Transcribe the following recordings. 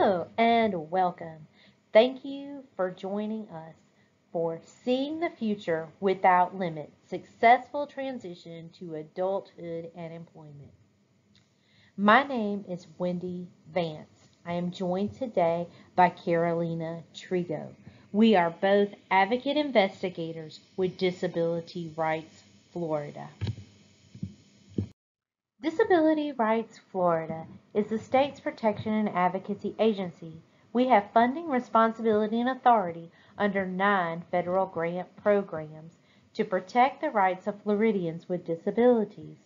Hello and welcome. Thank you for joining us for Seeing the Future Without Limits Successful Transition to Adulthood and Employment. My name is Wendy Vance. I am joined today by Carolina Trigo. We are both advocate investigators with Disability Rights Florida. Disability Rights Florida is the state's protection and advocacy agency. We have funding, responsibility, and authority under nine federal grant programs to protect the rights of Floridians with disabilities.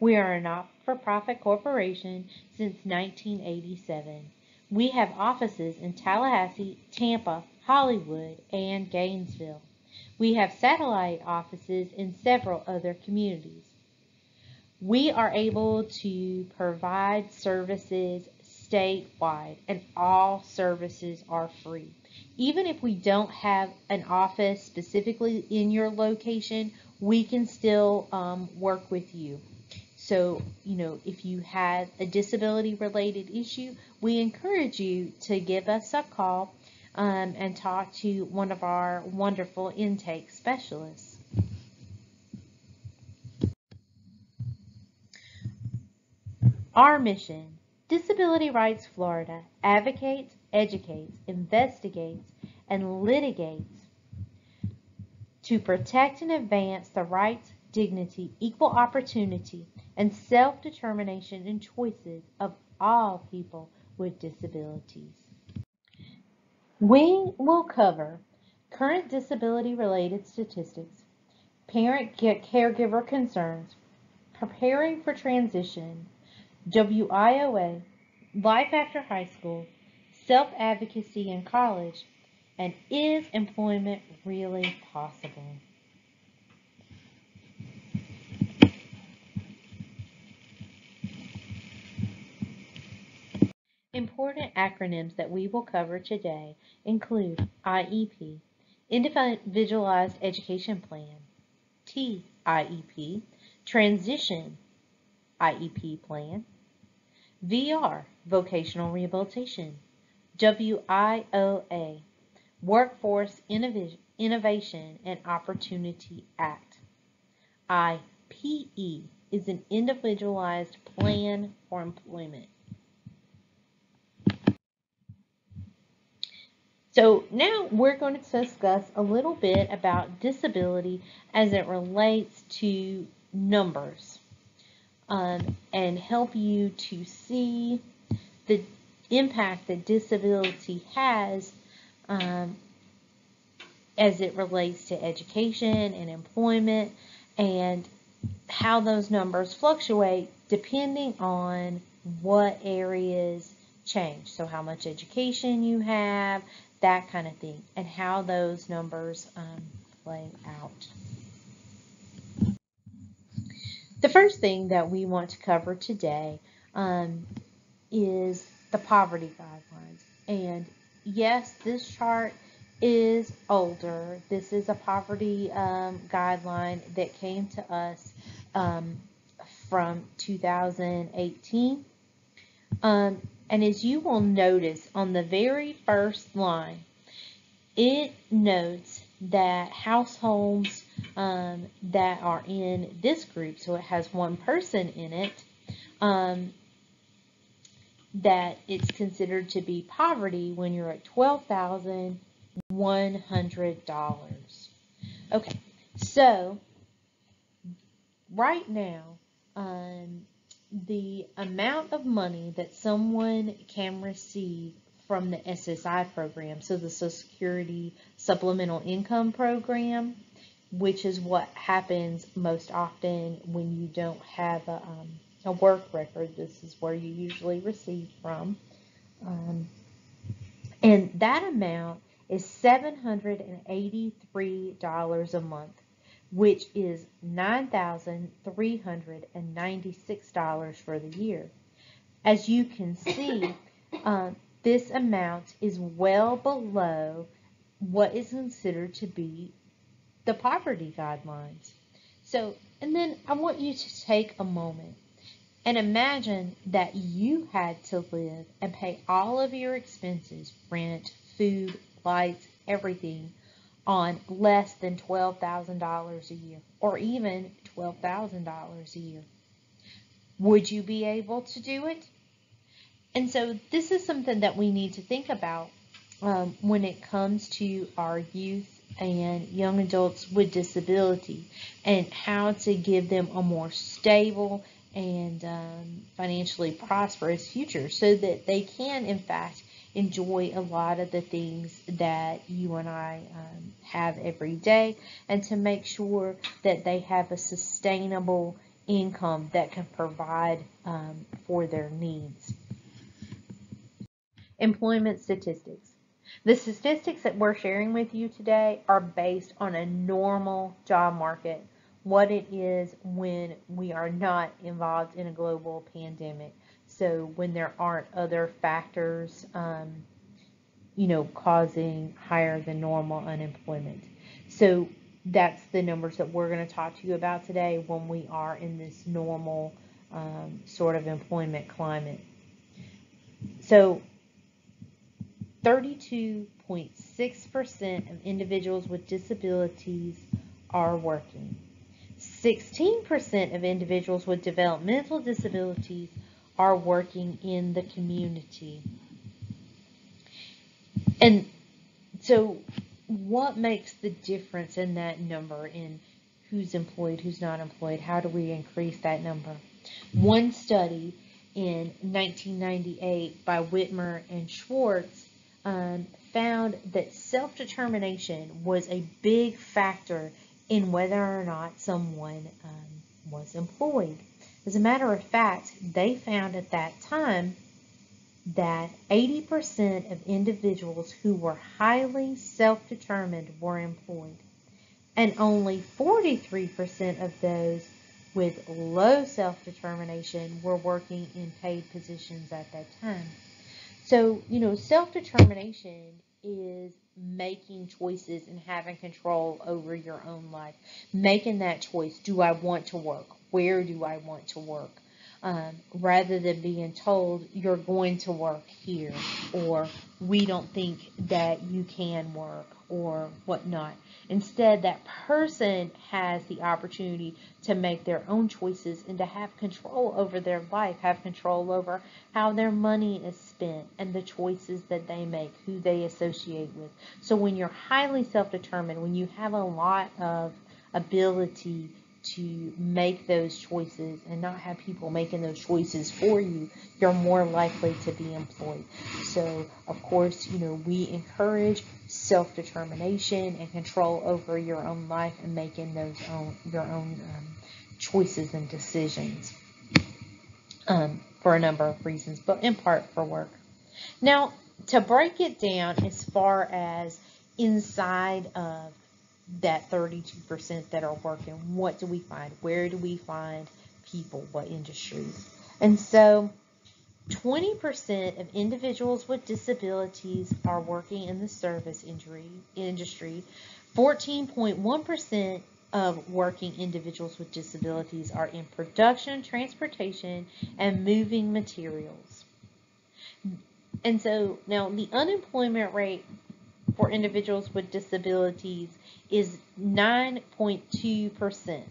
We are a not-for-profit corporation since 1987. We have offices in Tallahassee, Tampa, Hollywood, and Gainesville. We have satellite offices in several other communities. We are able to provide services statewide and all services are free. Even if we don't have an office specifically in your location, we can still um, work with you. So, you know, if you have a disability related issue, we encourage you to give us a call um, and talk to one of our wonderful intake specialists. Our mission, Disability Rights Florida, advocates, educates, investigates, and litigates to protect and advance the rights, dignity, equal opportunity, and self-determination and choices of all people with disabilities. We will cover current disability-related statistics, parent caregiver concerns, preparing for transition, WIOA, life after high school, self-advocacy in college, and is employment really possible? Important acronyms that we will cover today include IEP, Individualized Education Plan, TIEP, Transition IEP Plan, VR, Vocational Rehabilitation, WIOA, Workforce Innovation and Opportunity Act. IPE is an individualized plan for employment. So now we're going to discuss a little bit about disability as it relates to numbers um, and help you to see the impact that disability has um, as it relates to education and employment and how those numbers fluctuate depending on what areas change. So how much education you have, that kind of thing, and how those numbers um, play out. The first thing that we want to cover today um, is the poverty guidelines. And yes, this chart is older. This is a poverty um, guideline that came to us um, from 2018. Um, and as you will notice on the very first line, it notes that households um, that are in this group, so it has one person in it, um, that it's considered to be poverty when you're at $12,100. Okay, so right now, um, the amount of money that someone can receive from the SSI program, so the Social Security Supplemental Income Program, which is what happens most often when you don't have a, um, a work record. This is where you usually receive from. Um, and that amount is $783 a month which is $9,396 for the year. As you can see, uh, this amount is well below what is considered to be the poverty guidelines. So, and then I want you to take a moment. And imagine that you had to live and pay all of your expenses, rent, food, lights, everything, on less than $12,000 a year or even $12,000 a year. Would you be able to do it? And so this is something that we need to think about um, when it comes to our youth and young adults with disability and how to give them a more stable and um, financially prosperous future so that they can, in fact, enjoy a lot of the things that you and I um, have every day and to make sure that they have a sustainable income that can provide um, for their needs. Employment statistics. The statistics that we're sharing with you today are based on a normal job market what it is when we are not involved in a global pandemic. So when there aren't other factors, um, you know, causing higher than normal unemployment. So that's the numbers that we're going to talk to you about today when we are in this normal um, sort of employment climate. So 32.6% of individuals with disabilities are working. 16% of individuals with developmental disabilities are working in the community. And so, what makes the difference in that number in who's employed, who's not employed? How do we increase that number? One study in 1998 by Wehmeyer and Schwartz um, found that self determination was a big factor in whether or not someone um, was employed. As a matter of fact, they found at that time that 80% of individuals who were highly self-determined were employed, and only 43% of those with low self-determination were working in paid positions at that time. So, you know, self-determination is making choices and having control over your own life. Making that choice. Do I want to work? Where do I want to work? Um, rather than being told you're going to work here or we don't think that you can work or whatnot. Instead, that person has the opportunity to make their own choices and to have control over their life, have control over how their money is spent and the choices that they make, who they associate with. So when you're highly self-determined, when you have a lot of ability to make those choices and not have people making those choices for you, you're more likely to be employed. So, of course, you know, we encourage self-determination and control over your own life and making those own your own um, choices and decisions um, for a number of reasons, but in part for work. Now, to break it down as far as inside of that 32% that are working, what do we find? Where do we find people? What industries? And so 20% of individuals with disabilities are working in the service injury, industry. 14.1% of working individuals with disabilities are in production, transportation, and moving materials. And so now the unemployment rate for individuals with disabilities is 9.2%.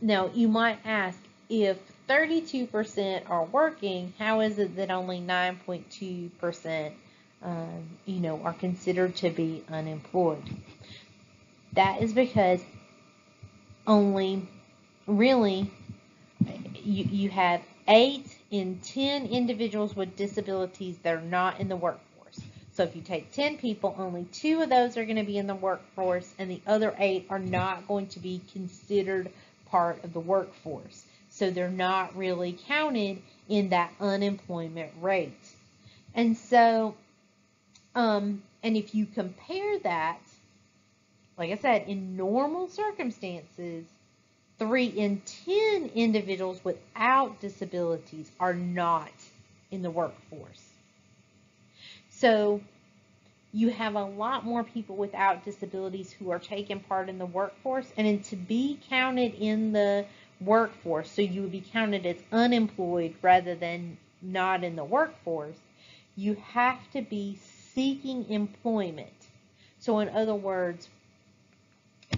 Now, you might ask, if 32% are working, how is it that only 9.2% um, you know, are considered to be unemployed? That is because only really you, you have 8 in 10 individuals with disabilities that are not in the workforce. So if you take 10 people, only two of those are going to be in the workforce and the other eight are not going to be considered part of the workforce. So they're not really counted in that unemployment rate. And so, um, and if you compare that, like I said, in normal circumstances, three in 10 individuals without disabilities are not in the workforce. So you have a lot more people without disabilities who are taking part in the workforce and to be counted in the workforce, so you would be counted as unemployed rather than not in the workforce, you have to be seeking employment. So, in other words,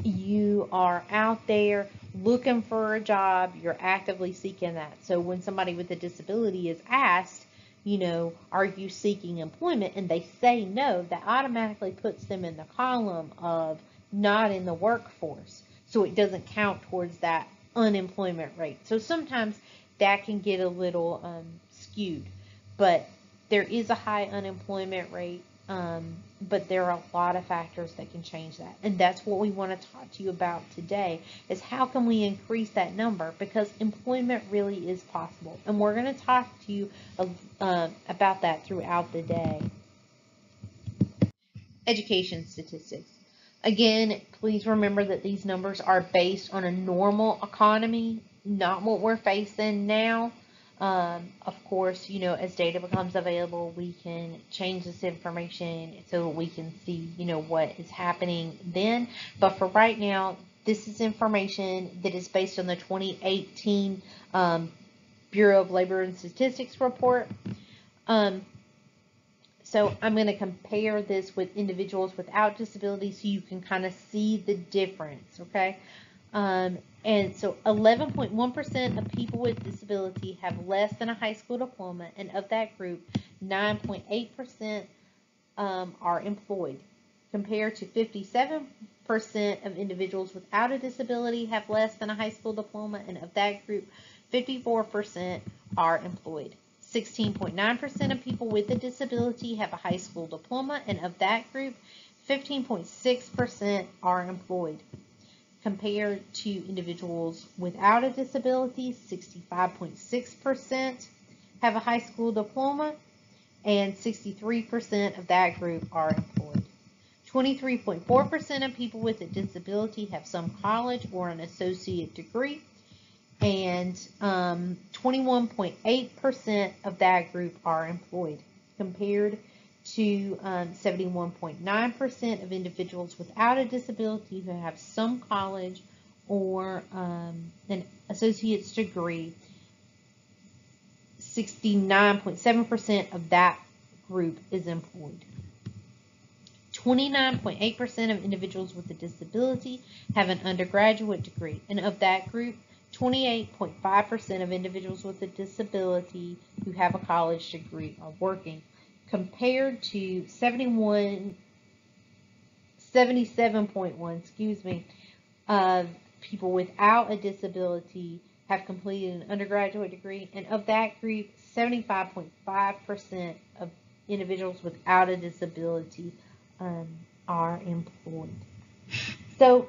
you are out there looking for a job, you're actively seeking that. So, when somebody with a disability is asked, you know, are you seeking employment? And they say no, that automatically puts them in the column of not in the workforce. So it doesn't count towards that unemployment rate. So sometimes that can get a little um, skewed, but there is a high unemployment rate. Um, but there are a lot of factors that can change that. And that's what we want to talk to you about today is how can we increase that number because employment really is possible. And we're going to talk to you uh, about that throughout the day. Education statistics. Again, please remember that these numbers are based on a normal economy, not what we're facing now. Um, of course, you know, as data becomes available, we can change this information so we can see, you know, what is happening then. But for right now, this is information that is based on the 2018 um, Bureau of Labor and Statistics report. Um, so I'm going to compare this with individuals without disabilities so you can kind of see the difference, okay? Um, and so 11.1% of people with disability have less than a high school diploma, and of that group, 9.8% um, are employed, compared to 57% of individuals without a disability have less than a high school diploma, and of that group, 54% are employed. 16.9% of people with a disability have a high school diploma, and of that group, 15.6% are employed compared to individuals without a disability, 65.6% have a high school diploma, and 63% of that group are employed. 23.4% of people with a disability have some college or an associate degree, and 21.8% um, of that group are employed, compared to 71.9% um, of individuals without a disability who have some college or um, an associate's degree. 69.7% of that group is employed. 29.8% of individuals with a disability have an undergraduate degree, and of that group, 28.5% of individuals with a disability who have a college degree are working compared to 71, 77.1, excuse me, of people without a disability have completed an undergraduate degree, and of that group, 75.5% of individuals without a disability um, are employed. So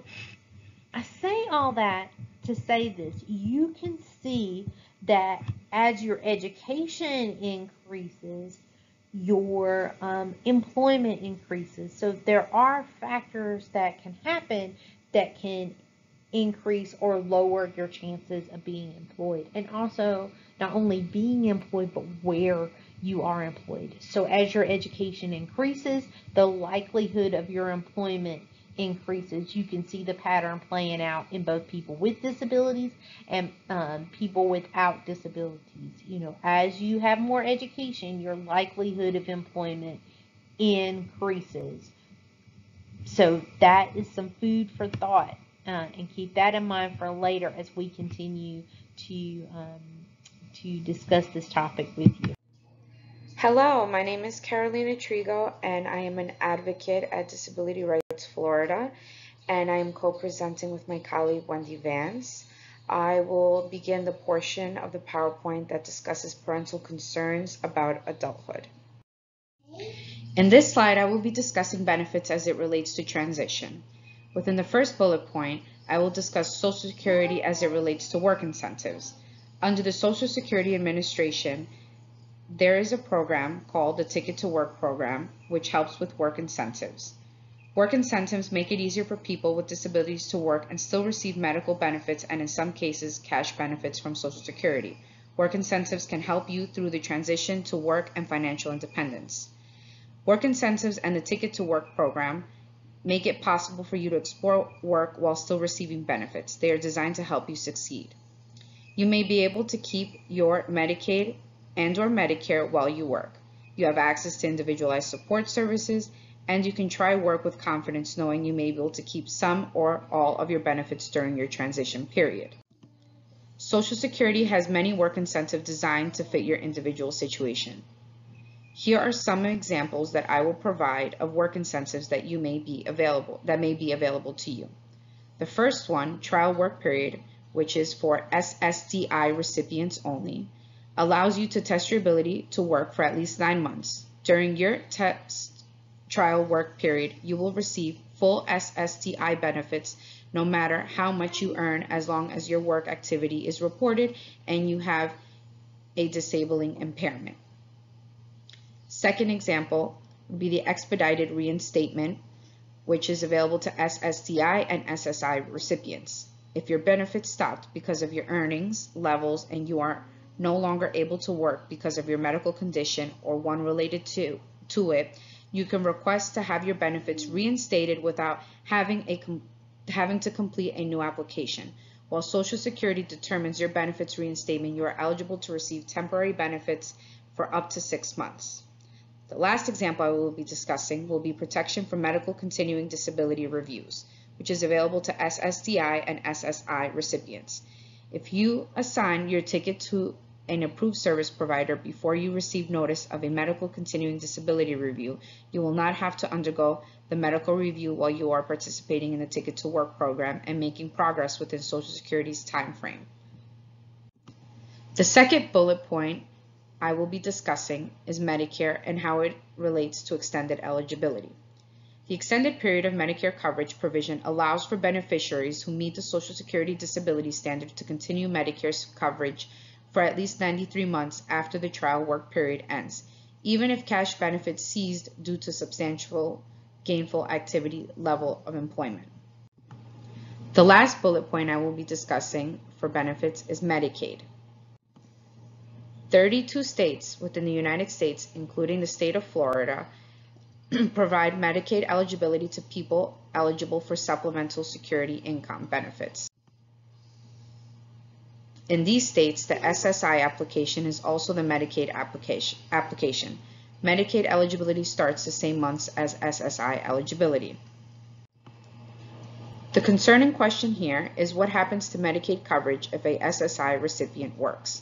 I say all that to say this. You can see that as your education increases, your um, employment increases. So there are factors that can happen that can increase or lower your chances of being employed. And also not only being employed, but where you are employed. So as your education increases, the likelihood of your employment increases, you can see the pattern playing out in both people with disabilities and um, people without disabilities. You know, as you have more education, your likelihood of employment increases. So that is some food for thought, uh, and keep that in mind for later as we continue to um, to discuss this topic with you. Hello, my name is Carolina Trigo, and I am an advocate at Disability Rights Florida, and I am co-presenting with my colleague Wendy Vance. I will begin the portion of the PowerPoint that discusses parental concerns about adulthood. In this slide, I will be discussing benefits as it relates to transition. Within the first bullet point, I will discuss Social Security as it relates to work incentives. Under the Social Security Administration, there is a program called the Ticket to Work program, which helps with work incentives. Work incentives make it easier for people with disabilities to work and still receive medical benefits and in some cases cash benefits from Social Security. Work incentives can help you through the transition to work and financial independence. Work incentives and the Ticket to Work program make it possible for you to explore work while still receiving benefits. They are designed to help you succeed. You may be able to keep your Medicaid and or Medicare while you work. You have access to individualized support services and you can try work with confidence knowing you may be able to keep some or all of your benefits during your transition period. Social Security has many work incentives designed to fit your individual situation. Here are some examples that I will provide of work incentives that you may be available that may be available to you. The first one, trial work period, which is for SSDI recipients only, allows you to test your ability to work for at least nine months. During your test trial work period, you will receive full SSDI benefits no matter how much you earn as long as your work activity is reported and you have a disabling impairment. Second example would be the expedited reinstatement, which is available to SSDI and SSI recipients. If your benefits stopped because of your earnings levels and you are no longer able to work because of your medical condition or one related to, to it, you can request to have your benefits reinstated without having, a, having to complete a new application. While Social Security determines your benefits reinstatement, you are eligible to receive temporary benefits for up to six months. The last example I will be discussing will be protection for medical continuing disability reviews, which is available to SSDI and SSI recipients. If you assign your ticket to an approved service provider before you receive notice of a medical continuing disability review, you will not have to undergo the medical review while you are participating in the Ticket to Work program and making progress within Social Security's time frame. The second bullet point I will be discussing is Medicare and how it relates to extended eligibility. The extended period of Medicare coverage provision allows for beneficiaries who meet the Social Security disability standard to continue Medicare's coverage for at least 93 months after the trial work period ends, even if cash benefits ceased due to substantial gainful activity level of employment. The last bullet point I will be discussing for benefits is Medicaid. 32 states within the United States, including the state of Florida, provide Medicaid eligibility to people eligible for supplemental security income benefits. In these states, the SSI application is also the Medicaid application. application. Medicaid eligibility starts the same months as SSI eligibility. The concerning question here is what happens to Medicaid coverage if a SSI recipient works.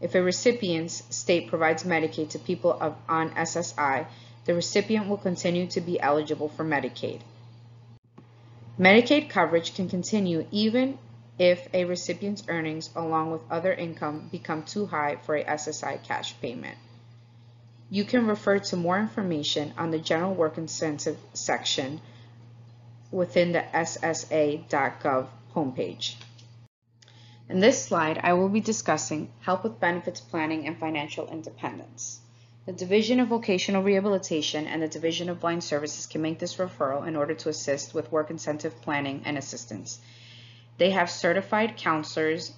If a recipient's state provides Medicaid to people of, on SSI, the recipient will continue to be eligible for Medicaid. Medicaid coverage can continue even if a recipient's earnings along with other income become too high for a SSI cash payment. You can refer to more information on the General Work Incentive section within the SSA.gov homepage. In this slide, I will be discussing help with benefits planning and financial independence. The Division of Vocational Rehabilitation and the Division of Blind Services can make this referral in order to assist with work incentive planning and assistance. They have certified counselors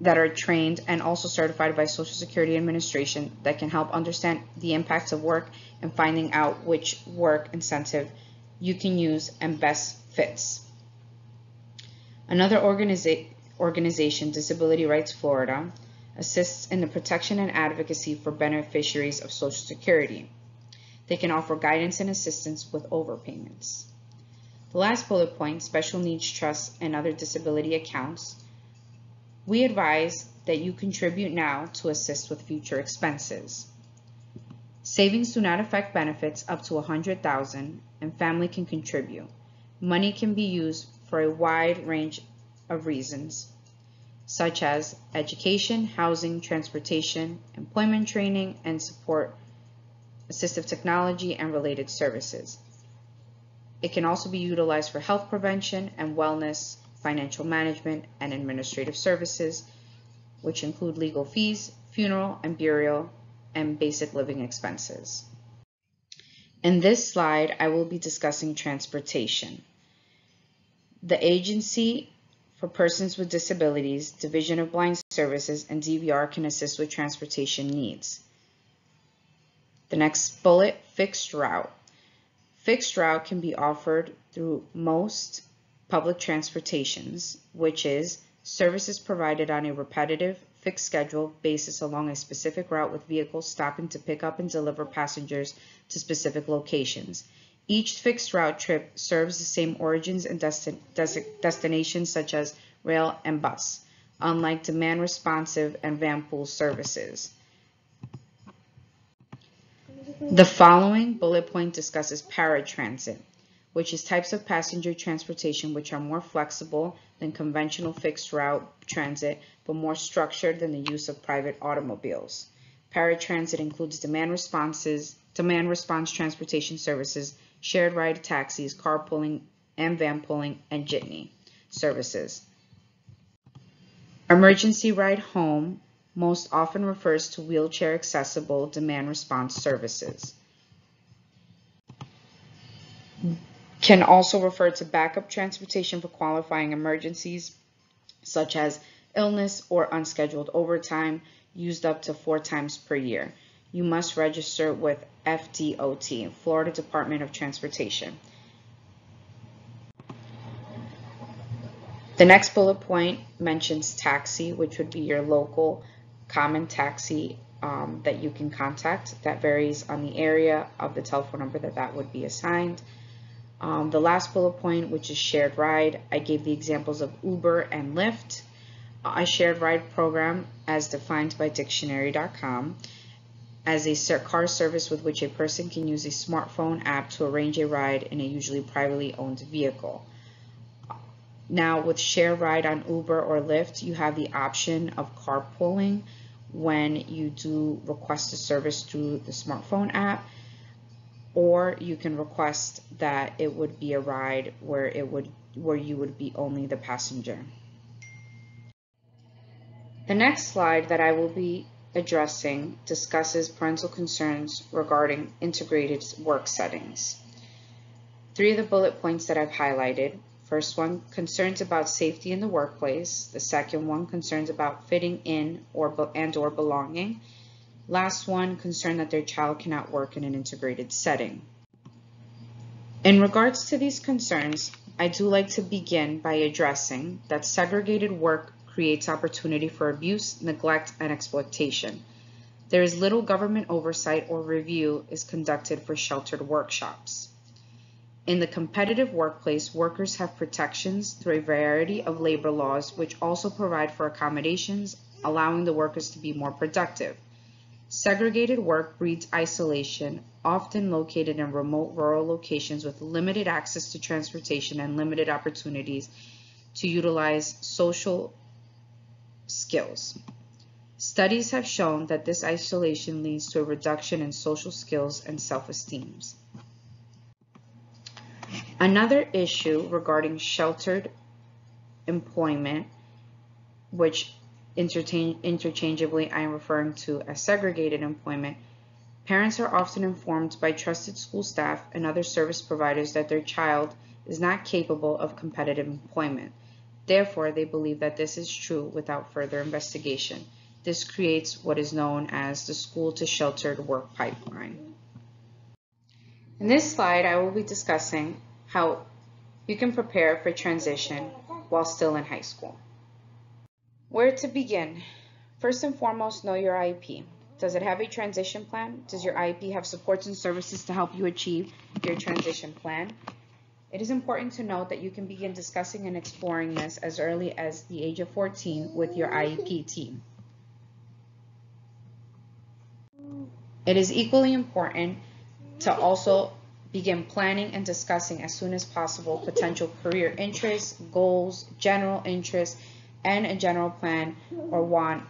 that are trained and also certified by Social Security Administration that can help understand the impacts of work and finding out which work incentive you can use and best fits. Another organiza organization, Disability Rights Florida, assists in the protection and advocacy for beneficiaries of Social Security. They can offer guidance and assistance with overpayments. The last bullet point, special needs trusts and other disability accounts. We advise that you contribute now to assist with future expenses. Savings do not affect benefits up to 100,000 and family can contribute. Money can be used for a wide range of reasons, such as education, housing, transportation, employment training, and support, assistive technology, and related services. It can also be utilized for health prevention and wellness, financial management, and administrative services, which include legal fees, funeral and burial, and basic living expenses. In this slide, I will be discussing transportation. The Agency for Persons with Disabilities, Division of Blind Services, and DVR can assist with transportation needs. The next bullet, fixed route. Fixed route can be offered through most public transportations, which is Services provided on a repetitive, fixed schedule basis along a specific route with vehicles stopping to pick up and deliver passengers to specific locations. Each fixed route trip serves the same origins and destin destinations such as rail and bus, unlike demand responsive and van pool services. The following bullet point discusses paratransit, which is types of passenger transportation which are more flexible than conventional fixed route transit, but more structured than the use of private automobiles. Paratransit includes demand responses, demand response transportation services, shared ride taxis, carpooling and van pooling, and jitney services. Emergency ride home most often refers to wheelchair accessible demand response services. Can also refer to backup transportation for qualifying emergencies such as illness or unscheduled overtime used up to four times per year. You must register with FDOT, Florida Department of Transportation. The next bullet point mentions taxi, which would be your local common taxi um, that you can contact. That varies on the area of the telephone number that that would be assigned. Um, the last bullet point, which is shared ride, I gave the examples of Uber and Lyft. A shared ride program, as defined by dictionary.com, as a car service with which a person can use a smartphone app to arrange a ride in a usually privately owned vehicle. Now with share ride on Uber or Lyft, you have the option of carpooling when you do request a service through the smartphone app or you can request that it would be a ride where it would where you would be only the passenger. The next slide that I will be addressing discusses parental concerns regarding integrated work settings. Three of the bullet points that I've highlighted. First one, concerns about safety in the workplace. The second one, concerns about fitting in or and or belonging. Last one, concern that their child cannot work in an integrated setting. In regards to these concerns, I do like to begin by addressing that segregated work creates opportunity for abuse, neglect, and exploitation. There is little government oversight or review is conducted for sheltered workshops. In the competitive workplace, workers have protections through a variety of labor laws which also provide for accommodations, allowing the workers to be more productive. Segregated work breeds isolation, often located in remote rural locations with limited access to transportation and limited opportunities to utilize social skills. Studies have shown that this isolation leads to a reduction in social skills and self-esteem. Another issue regarding sheltered employment, which interchangeably I am referring to as segregated employment, parents are often informed by trusted school staff and other service providers that their child is not capable of competitive employment. Therefore, they believe that this is true without further investigation. This creates what is known as the school to sheltered work pipeline. In this slide, I will be discussing how you can prepare for transition while still in high school. Where to begin? First and foremost, know your IEP. Does it have a transition plan? Does your IEP have supports and services to help you achieve your transition plan? It is important to note that you can begin discussing and exploring this as early as the age of 14 with your IEP team. It is equally important to also begin planning and discussing as soon as possible potential career interests, goals, general interests, and a general plan or want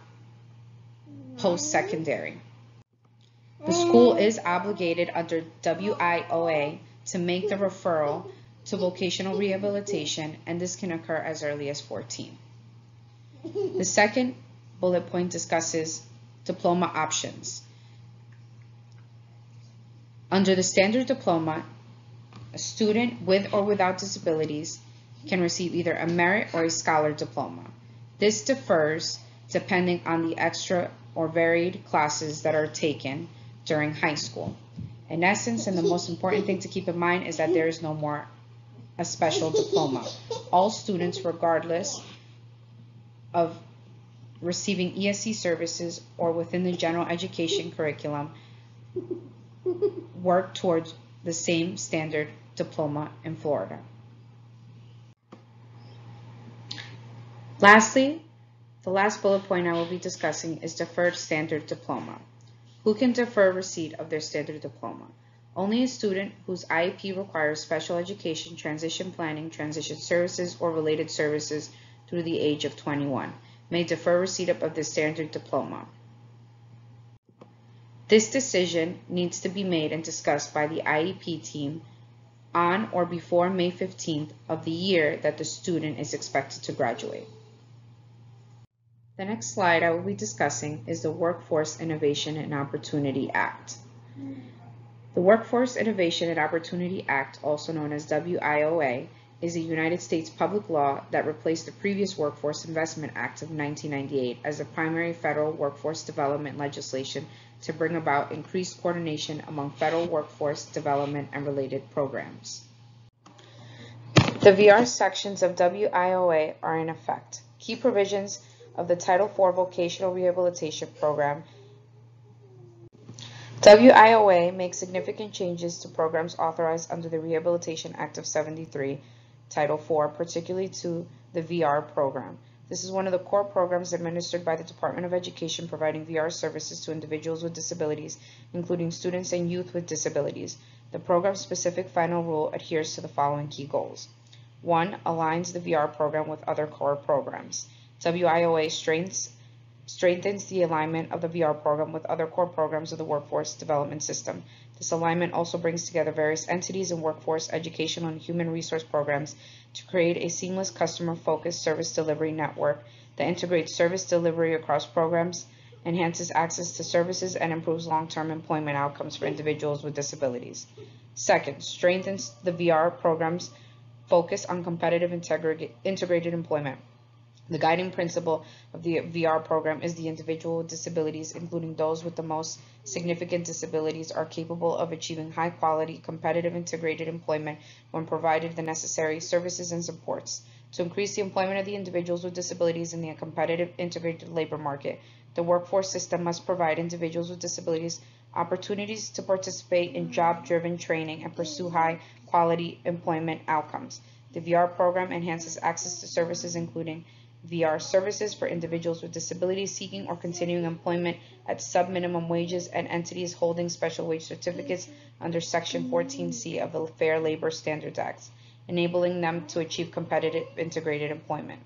post-secondary. The school is obligated under WIOA to make the referral to vocational rehabilitation, and this can occur as early as 14. The second bullet point discusses diploma options. Under the standard diploma, a student with or without disabilities can receive either a merit or a scholar diploma. This differs depending on the extra or varied classes that are taken during high school. In essence, and the most important thing to keep in mind is that there is no more a special diploma. All students, regardless of receiving ESE services or within the general education curriculum work towards the same standard diploma in Florida. Lastly, the last bullet point I will be discussing is deferred standard diploma. Who can defer receipt of their standard diploma? Only a student whose IEP requires special education, transition planning, transition services, or related services through the age of 21 may defer receipt of the standard diploma. This decision needs to be made and discussed by the IEP team on or before May 15th of the year that the student is expected to graduate. The next slide I will be discussing is the Workforce Innovation and Opportunity Act. The Workforce Innovation and Opportunity Act, also known as WIOA, is a United States public law that replaced the previous Workforce Investment Act of 1998 as the primary federal workforce development legislation to bring about increased coordination among federal workforce development and related programs. The VR sections of WIOA are in effect. Key provisions of the Title IV Vocational Rehabilitation Program WIOA makes significant changes to programs authorized under the Rehabilitation Act of 73, Title IV, particularly to the VR program. This is one of the core programs administered by the Department of Education providing VR services to individuals with disabilities, including students and youth with disabilities. The program's specific final rule adheres to the following key goals. One, aligns the VR program with other core programs. WIOA strengthens strengthens the alignment of the VR program with other core programs of the workforce development system. This alignment also brings together various entities and workforce, educational, and human resource programs to create a seamless customer-focused service delivery network that integrates service delivery across programs, enhances access to services, and improves long-term employment outcomes for individuals with disabilities. Second, strengthens the VR program's focus on competitive integrated employment. The guiding principle of the VR program is the individual with disabilities, including those with the most significant disabilities, are capable of achieving high quality, competitive integrated employment when provided the necessary services and supports. To increase the employment of the individuals with disabilities in the competitive integrated labor market, the workforce system must provide individuals with disabilities opportunities to participate in job-driven training and pursue high quality employment outcomes. The VR program enhances access to services including VR services for individuals with disabilities seeking or continuing employment at sub-minimum wages and entities holding special wage certificates under Section 14C of the Fair Labor Standards Act, enabling them to achieve competitive integrated employment.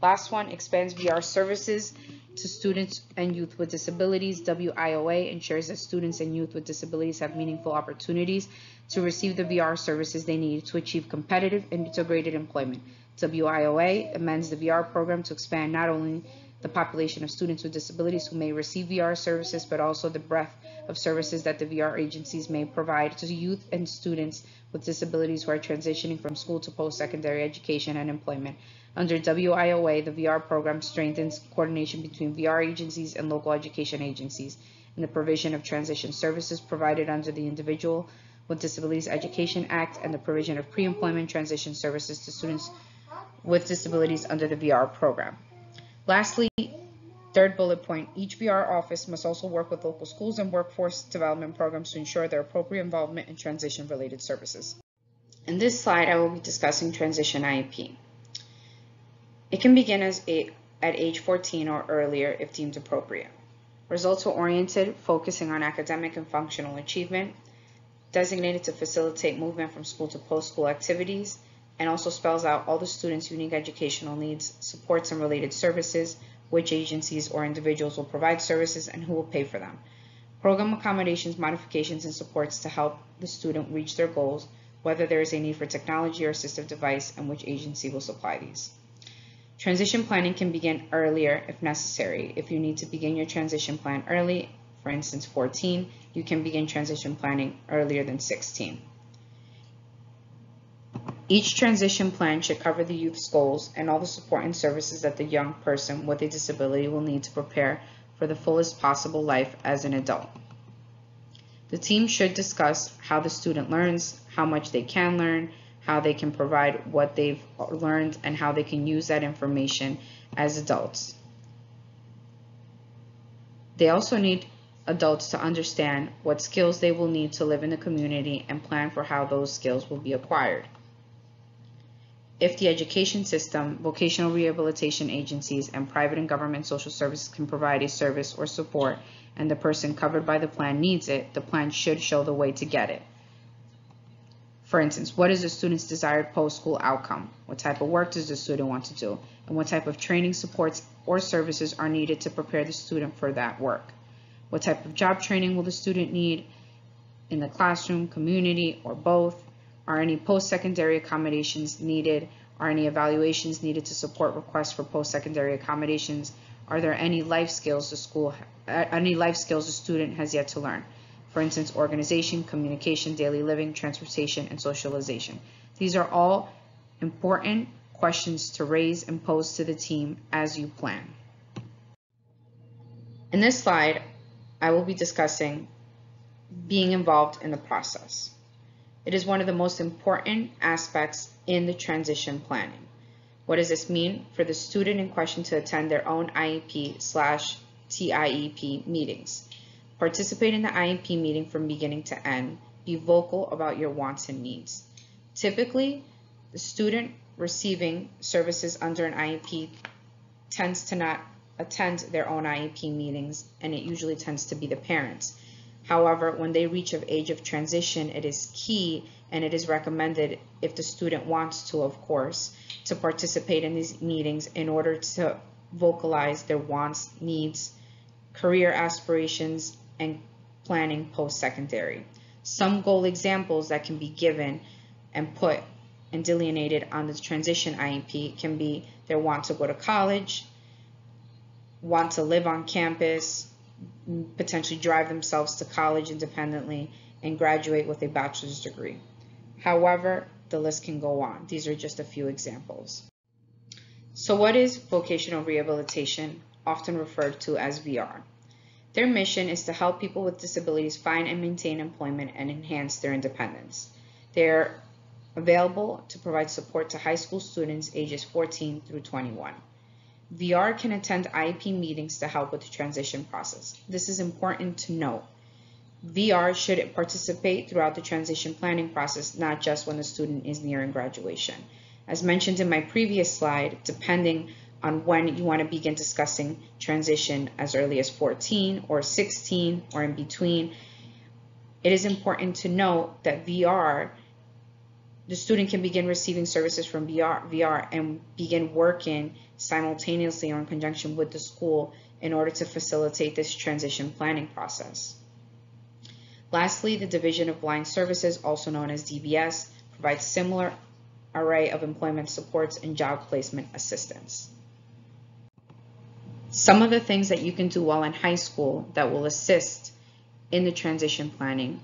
Last one expands VR services to students and youth with disabilities. WIOA ensures that students and youth with disabilities have meaningful opportunities to receive the VR services they need to achieve competitive and integrated employment. WIOA amends the VR program to expand not only the population of students with disabilities who may receive VR services, but also the breadth of services that the VR agencies may provide to youth and students with disabilities who are transitioning from school to post-secondary education and employment. Under WIOA, the VR program strengthens coordination between VR agencies and local education agencies in the provision of transition services provided under the Individual with Disabilities Education Act and the provision of pre-employment transition services to students with disabilities under the VR program. Lastly, third bullet point, each VR office must also work with local schools and workforce development programs to ensure their appropriate involvement in transition-related services. In this slide, I will be discussing Transition IEP. It can begin as a, at age 14 or earlier if deemed appropriate. Results are oriented, focusing on academic and functional achievement, designated to facilitate movement from school to post-school activities, and also spells out all the students' unique educational needs, supports and related services, which agencies or individuals will provide services, and who will pay for them. Program accommodations, modifications, and supports to help the student reach their goals, whether there is a need for technology or assistive device, and which agency will supply these. Transition planning can begin earlier if necessary. If you need to begin your transition plan early, for instance 14, you can begin transition planning earlier than 16. Each transition plan should cover the youth's goals and all the support and services that the young person with a disability will need to prepare for the fullest possible life as an adult. The team should discuss how the student learns, how much they can learn, how they can provide what they've learned, and how they can use that information as adults. They also need adults to understand what skills they will need to live in the community and plan for how those skills will be acquired. If the education system, vocational rehabilitation agencies, and private and government social services can provide a service or support and the person covered by the plan needs it, the plan should show the way to get it. For instance, what is the student's desired post-school outcome? What type of work does the student want to do? And what type of training supports or services are needed to prepare the student for that work? What type of job training will the student need in the classroom, community, or both? Are any post-secondary accommodations needed? Are any evaluations needed to support requests for post-secondary accommodations? Are there any life skills the school, uh, any life skills the student has yet to learn? For instance, organization, communication, daily living, transportation, and socialization. These are all important questions to raise and pose to the team as you plan. In this slide, I will be discussing being involved in the process. It is one of the most important aspects in the transition planning. What does this mean? For the student in question to attend their own IEP slash TIEP meetings. Participate in the IEP meeting from beginning to end. Be vocal about your wants and needs. Typically, the student receiving services under an IEP tends to not attend their own IEP meetings, and it usually tends to be the parents. However, when they reach of age of transition, it is key and it is recommended if the student wants to, of course, to participate in these meetings in order to vocalize their wants, needs, career aspirations, and planning post-secondary. Some goal examples that can be given and put and delineated on the transition IEP can be their want to go to college, want to live on campus, potentially drive themselves to college independently, and graduate with a bachelor's degree. However, the list can go on. These are just a few examples. So what is vocational rehabilitation, often referred to as VR? Their mission is to help people with disabilities find and maintain employment and enhance their independence. They're available to provide support to high school students ages 14 through 21. VR can attend IEP meetings to help with the transition process. This is important to note. VR should participate throughout the transition planning process, not just when the student is nearing graduation. As mentioned in my previous slide, depending on when you want to begin discussing transition as early as 14 or 16 or in between, it is important to note that VR, the student can begin receiving services from VR, VR and begin working simultaneously or in conjunction with the school in order to facilitate this transition planning process. Lastly, the Division of Blind Services, also known as DBS, provides similar array of employment supports and job placement assistance. Some of the things that you can do while in high school that will assist in the transition planning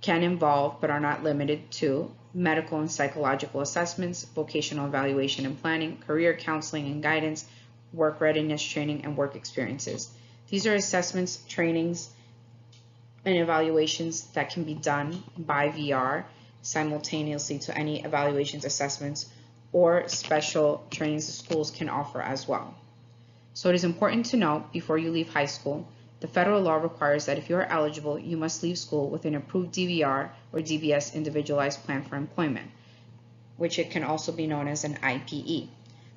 can involve, but are not limited to, medical and psychological assessments, vocational evaluation and planning, career counseling and guidance, work readiness training, and work experiences. These are assessments, trainings, and evaluations that can be done by VR simultaneously to any evaluations, assessments, or special trainings the schools can offer as well. So it is important to note before you leave high school the federal law requires that if you are eligible, you must leave school with an approved DVR or DBS individualized plan for employment, which it can also be known as an IPE.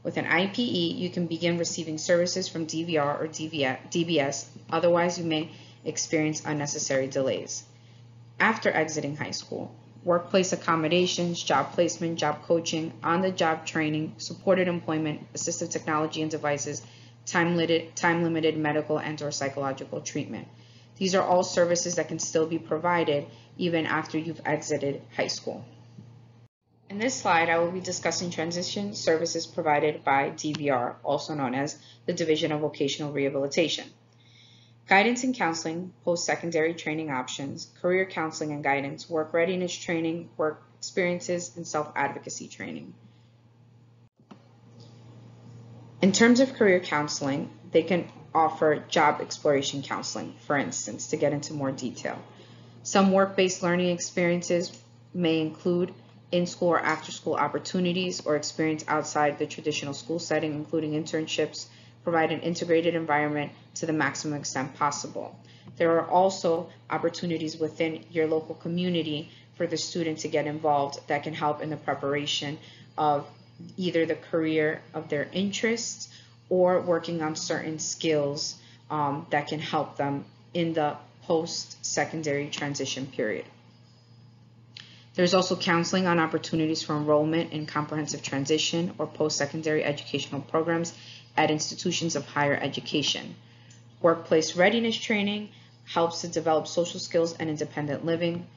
With an IPE, you can begin receiving services from DVR or DBS, otherwise you may experience unnecessary delays. After exiting high school, workplace accommodations, job placement, job coaching, on-the-job training, supported employment, assistive technology and devices, time limited, time medical and or psychological treatment. These are all services that can still be provided even after you've exited high school. In this slide, I will be discussing transition services provided by DVR, also known as the Division of Vocational Rehabilitation. Guidance and counseling, post-secondary training options, career counseling and guidance, work readiness training, work experiences, and self-advocacy training. In terms of career counseling, they can offer job exploration counseling, for instance, to get into more detail. Some work-based learning experiences may include in-school or after-school opportunities or experience outside the traditional school setting, including internships, provide an integrated environment to the maximum extent possible. There are also opportunities within your local community for the student to get involved that can help in the preparation of either the career of their interests or working on certain skills um, that can help them in the post-secondary transition period. There's also counseling on opportunities for enrollment in comprehensive transition or post-secondary educational programs at institutions of higher education. Workplace readiness training helps to develop social skills and independent living.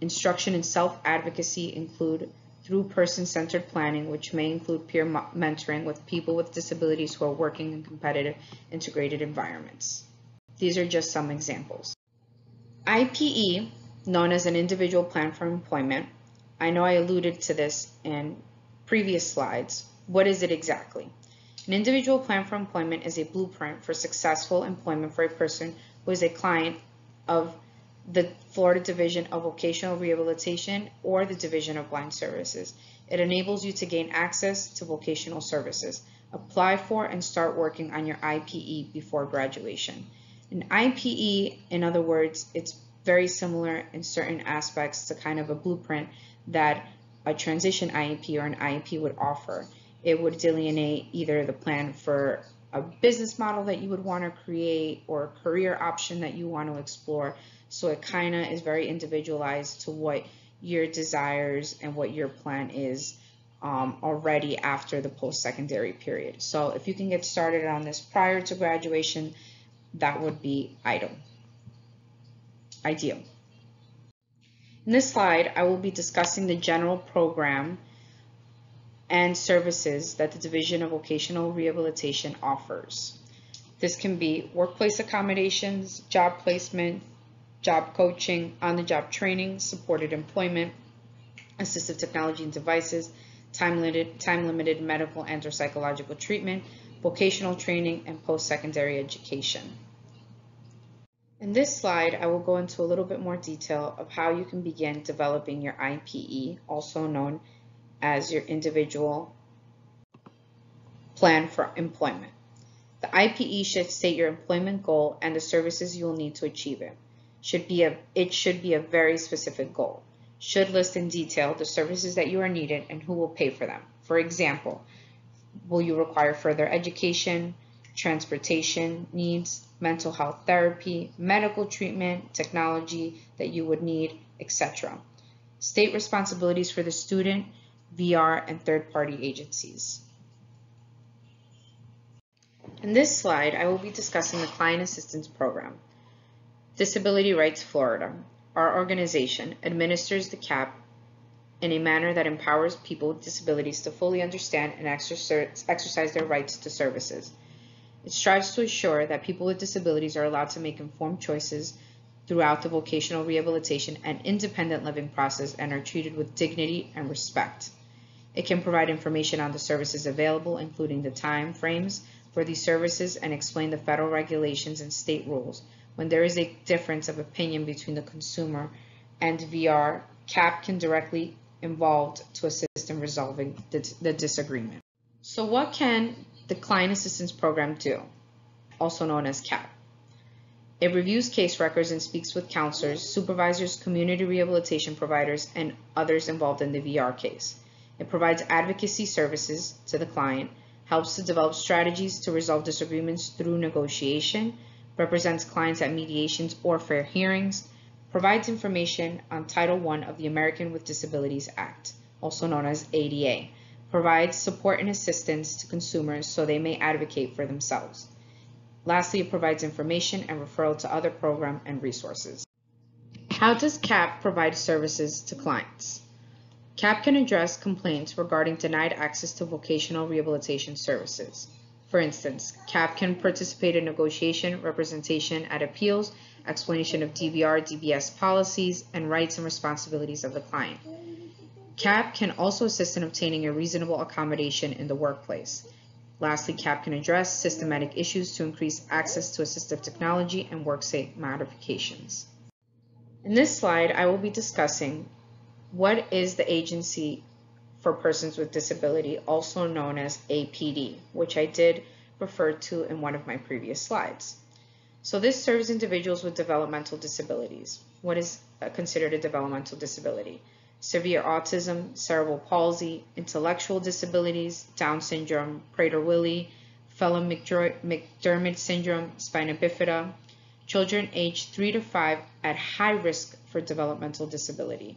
Instruction in self-advocacy include through person-centered planning, which may include peer mentoring with people with disabilities who are working in competitive integrated environments. These are just some examples. IPE known as an individual plan for employment. I know I alluded to this in previous slides. What is it exactly? An individual plan for employment is a blueprint for successful employment for a person who is a client of the Florida Division of Vocational Rehabilitation or the Division of Blind Services. It enables you to gain access to vocational services. Apply for and start working on your IPE before graduation. An IPE, in other words, it's very similar in certain aspects to kind of a blueprint that a transition IEP or an IEP would offer. It would delineate either the plan for a business model that you would want to create or a career option that you want to explore. So it kind of is very individualized to what your desires and what your plan is um, already after the post-secondary period. So if you can get started on this prior to graduation, that would be ideal ideal. In this slide, I will be discussing the general program and services that the Division of Vocational Rehabilitation offers. This can be workplace accommodations, job placement, job coaching, on-the-job training, supported employment, assistive technology and devices, time-limited time medical and or psychological treatment, vocational training, and post-secondary education. In this slide, I will go into a little bit more detail of how you can begin developing your IPE, also known as your individual plan for employment. The IPE should state your employment goal and the services you will need to achieve it. Should be a, it should be a very specific goal. Should list in detail the services that you are needed and who will pay for them. For example, will you require further education, transportation needs, mental health therapy, medical treatment, technology that you would need, etc. State responsibilities for the student, VR, and third-party agencies. In this slide, I will be discussing the Client Assistance Program. Disability Rights Florida, our organization, administers the CAP in a manner that empowers people with disabilities to fully understand and exercise their rights to services. It strives to assure that people with disabilities are allowed to make informed choices throughout the vocational rehabilitation and independent living process and are treated with dignity and respect. It can provide information on the services available, including the time frames for these services, and explain the federal regulations and state rules. When there is a difference of opinion between the consumer and VR, CAP can directly involved to assist in resolving the, the disagreement. So what can the Client Assistance Program do, also known as CAP. It reviews case records and speaks with counselors, supervisors, community rehabilitation providers, and others involved in the VR case. It provides advocacy services to the client, helps to develop strategies to resolve disagreements through negotiation, represents clients at mediations or fair hearings, provides information on Title I of the American with Disabilities Act, also known as ADA, provides support and assistance to consumers so they may advocate for themselves. Lastly, it provides information and referral to other program and resources. How does CAP provide services to clients? CAP can address complaints regarding denied access to vocational rehabilitation services. For instance, CAP can participate in negotiation, representation at appeals, explanation of DVR, DBS policies, and rights and responsibilities of the client. CAP can also assist in obtaining a reasonable accommodation in the workplace. Lastly, CAP can address systematic issues to increase access to assistive technology and worksite modifications. In this slide, I will be discussing what is the Agency for Persons with Disability, also known as APD, which I did refer to in one of my previous slides. So this serves individuals with developmental disabilities. What is considered a developmental disability? Severe autism, cerebral palsy, intellectual disabilities, Down syndrome, Prader-Willi, Phelan-McDermid syndrome, spina bifida, children aged 3 to 5 at high risk for developmental disability.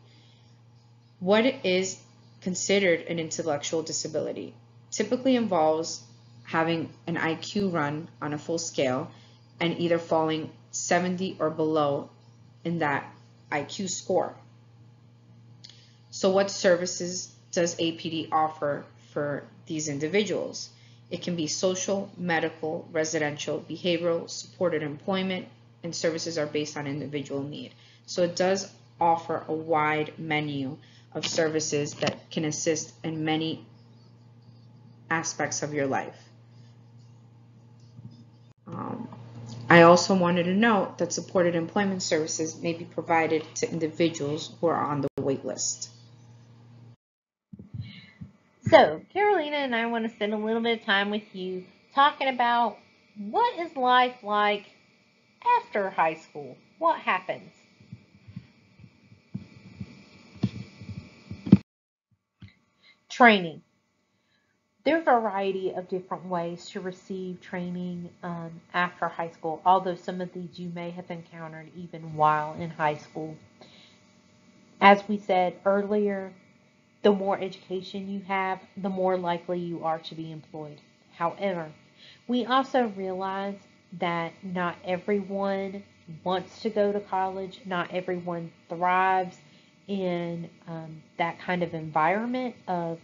What is considered an intellectual disability? Typically involves having an IQ run on a full scale and either falling 70 or below in that IQ score. So what services does APD offer for these individuals? It can be social, medical, residential, behavioral, supported employment, and services are based on individual need. So it does offer a wide menu of services that can assist in many aspects of your life. Um, I also wanted to note that supported employment services may be provided to individuals who are on the wait list. So, Carolina and I want to spend a little bit of time with you talking about what is life like after high school? What happens? Training. There are a variety of different ways to receive training um, after high school, although some of these you may have encountered even while in high school. As we said earlier, the more education you have, the more likely you are to be employed. However, we also realize that not everyone wants to go to college, not everyone thrives in um, that kind of environment of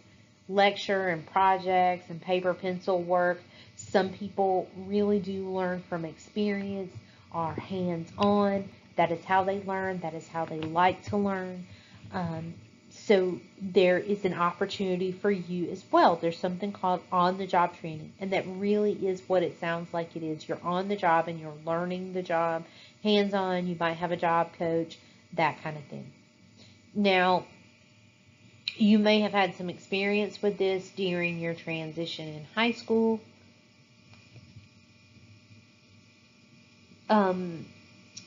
lecture and projects and paper pencil work. Some people really do learn from experience, are hands on. That is how they learn, that is how they like to learn. Um, so there is an opportunity for you as well. There's something called on the job training, and that really is what it sounds like it is. You're on the job and you're learning the job, hands on. You might have a job coach, that kind of thing. Now, you may have had some experience with this during your transition in high school. Um,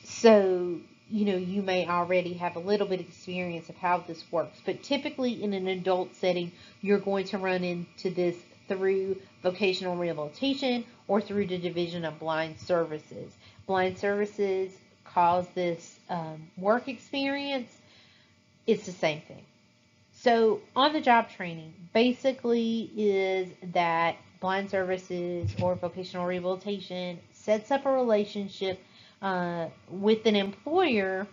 so you know, you may already have a little bit of experience of how this works. But typically in an adult setting, you're going to run into this through vocational rehabilitation or through the Division of Blind Services. Blind Services calls this um, work experience. It's the same thing. So on the job training basically is that blind services or vocational rehabilitation sets up a relationship uh, with an employer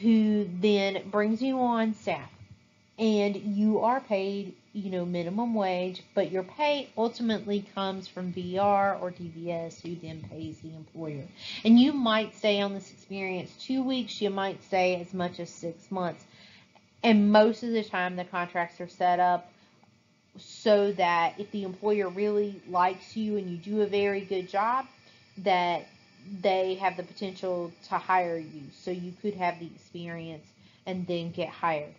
who then brings you on staff and you are paid you know minimum wage but your pay ultimately comes from VR or DBS who then pays the employer and you might stay on this experience two weeks you might stay as much as six months and most of the time the contracts are set up so that if the employer really likes you and you do a very good job that they have the potential to hire you. So you could have the experience and then get hired.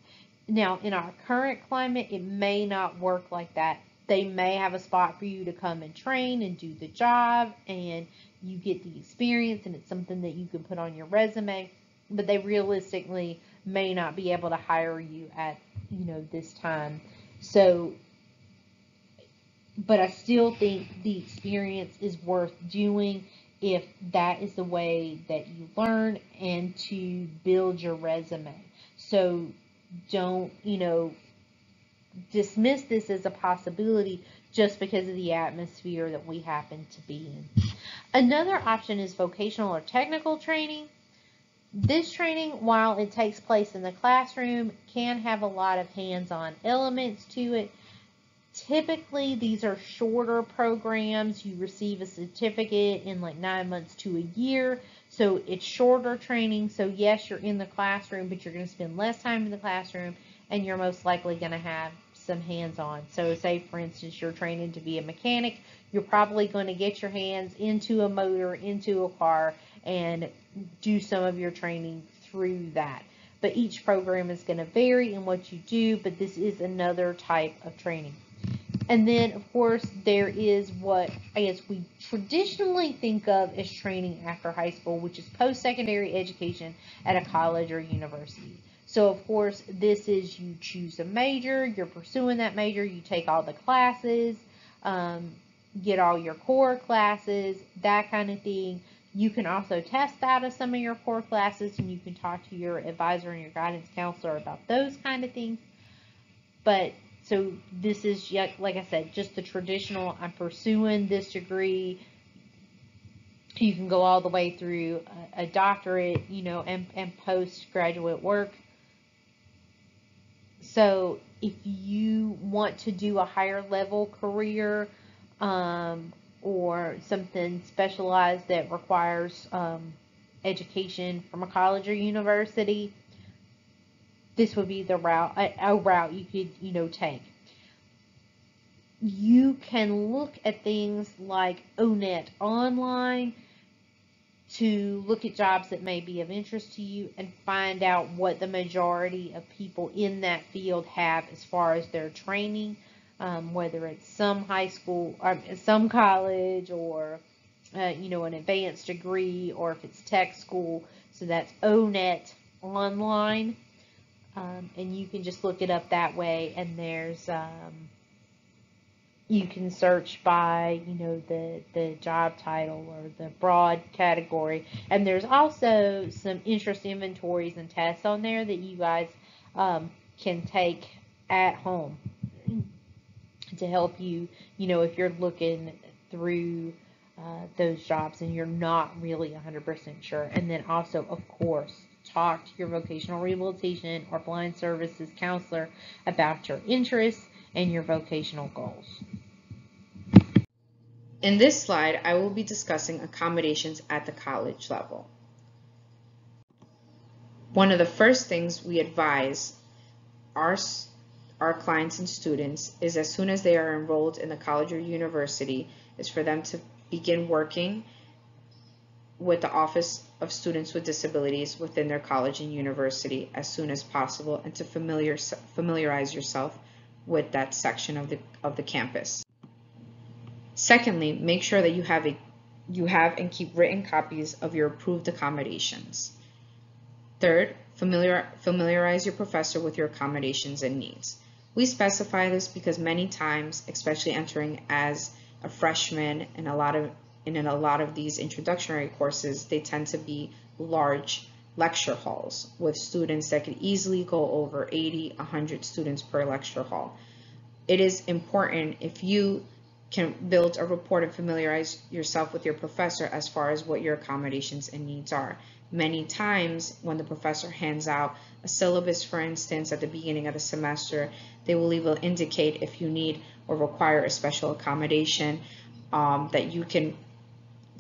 Now, in our current climate, it may not work like that. They may have a spot for you to come and train and do the job, and you get the experience, and it's something that you can put on your resume. But they realistically may not be able to hire you at you know this time. So, but I still think the experience is worth doing if that is the way that you learn and to build your resume. So don't, you know, dismiss this as a possibility just because of the atmosphere that we happen to be in. Another option is vocational or technical training. This training, while it takes place in the classroom, can have a lot of hands-on elements to it Typically, these are shorter programs. You receive a certificate in like nine months to a year. So it's shorter training. So yes, you're in the classroom, but you're going to spend less time in the classroom and you're most likely going to have some hands-on. So say, for instance, you're training to be a mechanic. You're probably going to get your hands into a motor, into a car, and do some of your training through that. but each program is going to vary in what you do, but this is another type of training. And then, of course, there is what I guess we traditionally think of as training after high school, which is post-secondary education at a college or university. So, of course, this is you choose a major, you're pursuing that major, you take all the classes, um, get all your core classes, that kind of thing. You can also test out of some of your core classes and you can talk to your advisor and your guidance counselor about those kind of things. But so this is yet, like I said, just the traditional, I'm pursuing this degree. You can go all the way through a, a doctorate, you know, and, and postgraduate work. So if you want to do a higher level career um, or something specialized that requires um, education from a college or university, this would be the route a, a route you could you know take you can look at things like O*NET online to look at jobs that may be of interest to you and find out what the majority of people in that field have as far as their training, um, whether it's some high school, or some college, or uh, you know an advanced degree, or if it's tech school. So that's O*NET online um, and you can just look it up that way and there's um, you can search by you know the the job title or the broad category. And there's also some interest inventories and tests on there that you guys um, can take at home to help you you know if you're looking through uh, those jobs and you're not really 100% sure. And then also of course talk to your vocational rehabilitation or blind services counselor about your interests and your vocational goals. In this slide, I will be discussing accommodations at the college level. One of the first things we advise our, our clients and students is as soon as they are enrolled in the college or university is for them to begin working with the Office of Students with Disabilities within their college and university as soon as possible and to familiar, familiarize yourself with that section of the, of the campus. Secondly, make sure that you have, a, you have and keep written copies of your approved accommodations. Third, familiar, familiarize your professor with your accommodations and needs. We specify this because many times, especially entering as a freshman and a lot of and in a lot of these introductory courses, they tend to be large lecture halls with students that could easily go over 80, 100 students per lecture hall. It is important if you can build a report and familiarize yourself with your professor as far as what your accommodations and needs are. Many times when the professor hands out a syllabus, for instance, at the beginning of the semester, they will even indicate if you need or require a special accommodation um, that you can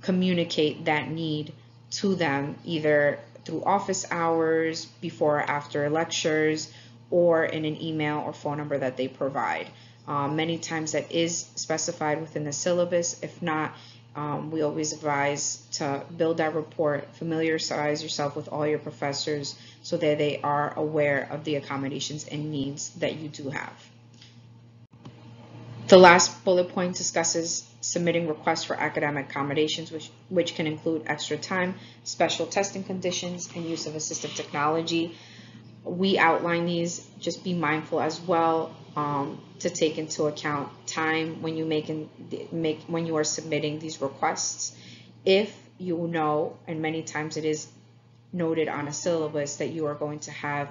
communicate that need to them either through office hours, before or after lectures, or in an email or phone number that they provide. Um, many times that is specified within the syllabus. If not, um, we always advise to build that report, familiarize yourself with all your professors so that they are aware of the accommodations and needs that you do have. The last bullet point discusses submitting requests for academic accommodations, which, which can include extra time, special testing conditions, and use of assistive technology. We outline these, just be mindful as well um, to take into account time when you make, in, make when you are submitting these requests. If you know, and many times it is noted on a syllabus that you are going to have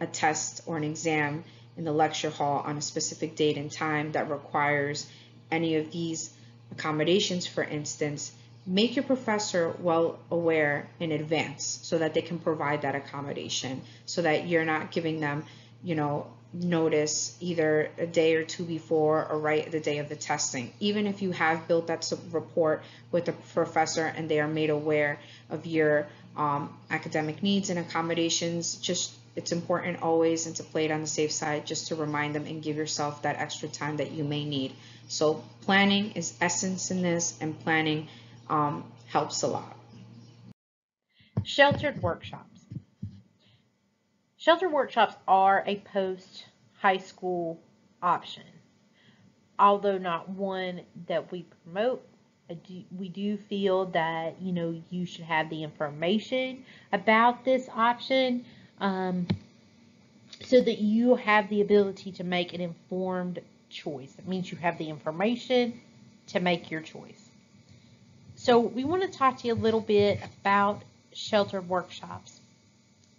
a test or an exam in the lecture hall on a specific date and time that requires any of these accommodations, for instance, make your professor well aware in advance so that they can provide that accommodation so that you're not giving them, you know, notice either a day or two before or right the day of the testing. Even if you have built that report with the professor and they are made aware of your um, academic needs and accommodations, just it's important always and to play it on the safe side just to remind them and give yourself that extra time that you may need. So planning is essence in this and planning um, helps a lot. Sheltered workshops. Shelter workshops are a post high school option, although not one that we promote. We do feel that you know you should have the information about this option um, so that you have the ability to make an informed choice. It means you have the information to make your choice. So we want to talk to you a little bit about sheltered workshops.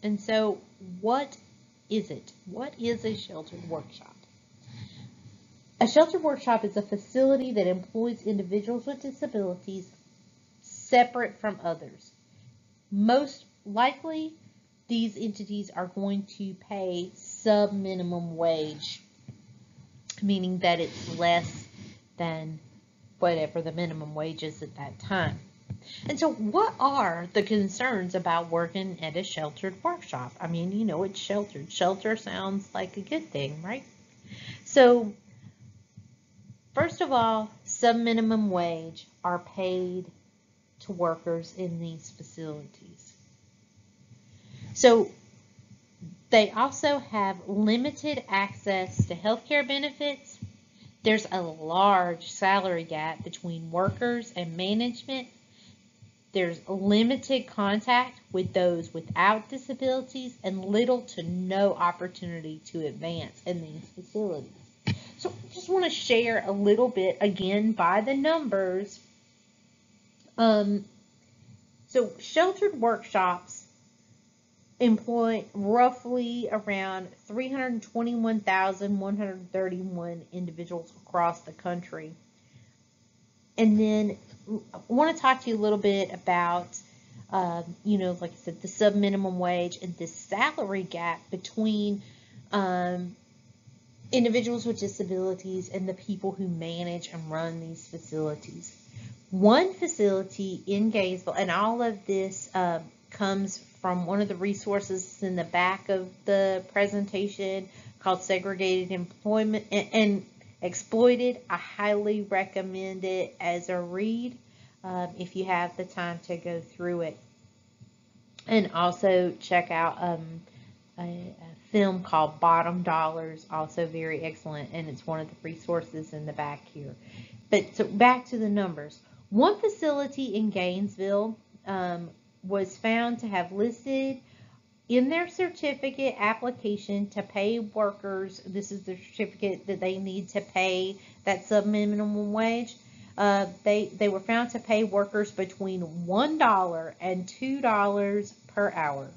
And so what is it? What is a sheltered workshop? A sheltered workshop is a facility that employs individuals with disabilities separate from others. Most likely, these entities are going to pay sub minimum wage, meaning that it's less than whatever the minimum wage is at that time. And so, what are the concerns about working at a sheltered workshop? I mean, you know, it's sheltered. Shelter sounds like a good thing, right? So, first of all, sub minimum wage are paid to workers in these facilities. So, they also have limited access to healthcare benefits. There's a large salary gap between workers and management there's limited contact with those without disabilities and little to no opportunity to advance in these facilities. So I just want to share a little bit again by the numbers. Um, so sheltered workshops employ roughly around 321,131 individuals across the country. And then I want to talk to you a little bit about, uh, you know, like I said, the sub minimum wage and the salary gap between um, individuals with disabilities and the people who manage and run these facilities. One facility in Gainesville, and all of this uh, comes from one of the resources in the back of the presentation called Segregated Employment and, and Exploited. I highly recommend it as a read um, if you have the time to go through it. And also check out um, a, a, film called Bottom Dollars, also very excellent, and it's one of the resources in the back here. But so back to the numbers. One facility in Gainesville um, was found to have listed in their certificate application to pay workers, this is the certificate that they need to pay that sub minimum wage. Uh, they they were found to pay workers between one dollar and two dollars per hour.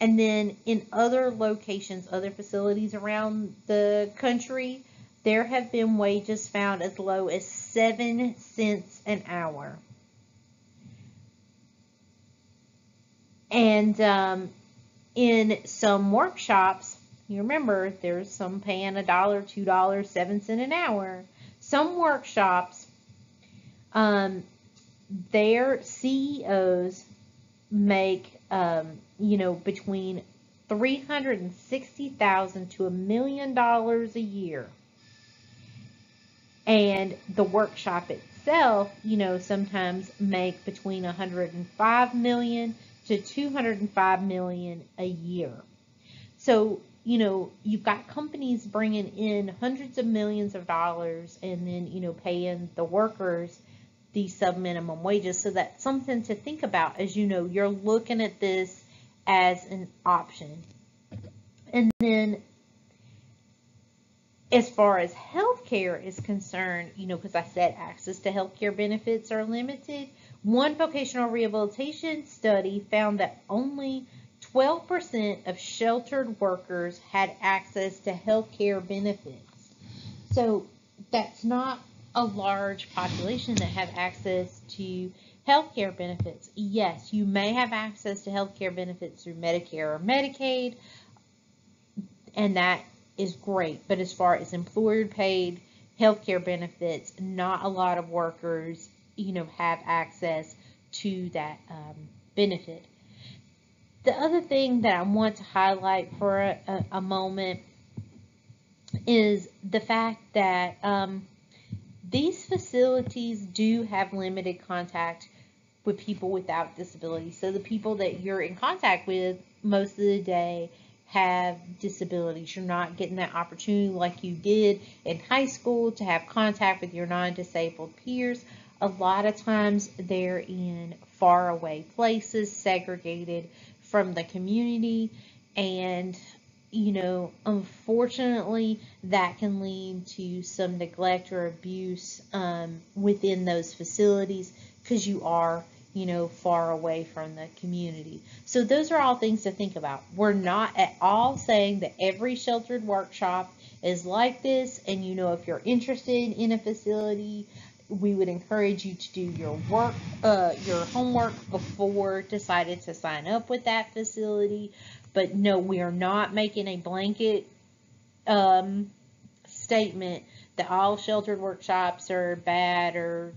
And then in other locations, other facilities around the country, there have been wages found as low as seven cents an hour. And um, in some workshops, you remember there's some paying a dollar, two dollars, seven cent an hour. Some workshops, um, their CEOs make, um, you know, between three hundred and sixty thousand to a million dollars a year. And the workshop itself, you know, sometimes make between 105 million to 205 million a year. So, you know, you've got companies bringing in hundreds of millions of dollars and then, you know, paying the workers these sub minimum wages. So that's something to think about as you know, you're looking at this as an option. And then as far as healthcare is concerned, you know, because I said access to healthcare benefits are limited, one vocational rehabilitation study found that only 12% of sheltered workers had access to health care benefits. So that's not a large population that have access to health care benefits. Yes, you may have access to health care benefits through Medicare or Medicaid, and that is great. But as far as employer paid health care benefits, not a lot of workers you know, have access to that um, benefit. The other thing that I want to highlight for a, a moment is the fact that um, these facilities do have limited contact with people without disabilities. So the people that you're in contact with most of the day have disabilities. You're not getting that opportunity like you did in high school to have contact with your non-disabled peers. A lot of times they're in far away places, segregated from the community, and you know, unfortunately, that can lead to some neglect or abuse um, within those facilities because you are you know, far away from the community. So those are all things to think about. We're not at all saying that every sheltered workshop is like this. And, you know, if you're interested in a facility, we would encourage you to do your work, uh, your homework before decided to sign up with that facility. But no, we are not making a blanket um, statement that all sheltered workshops are bad or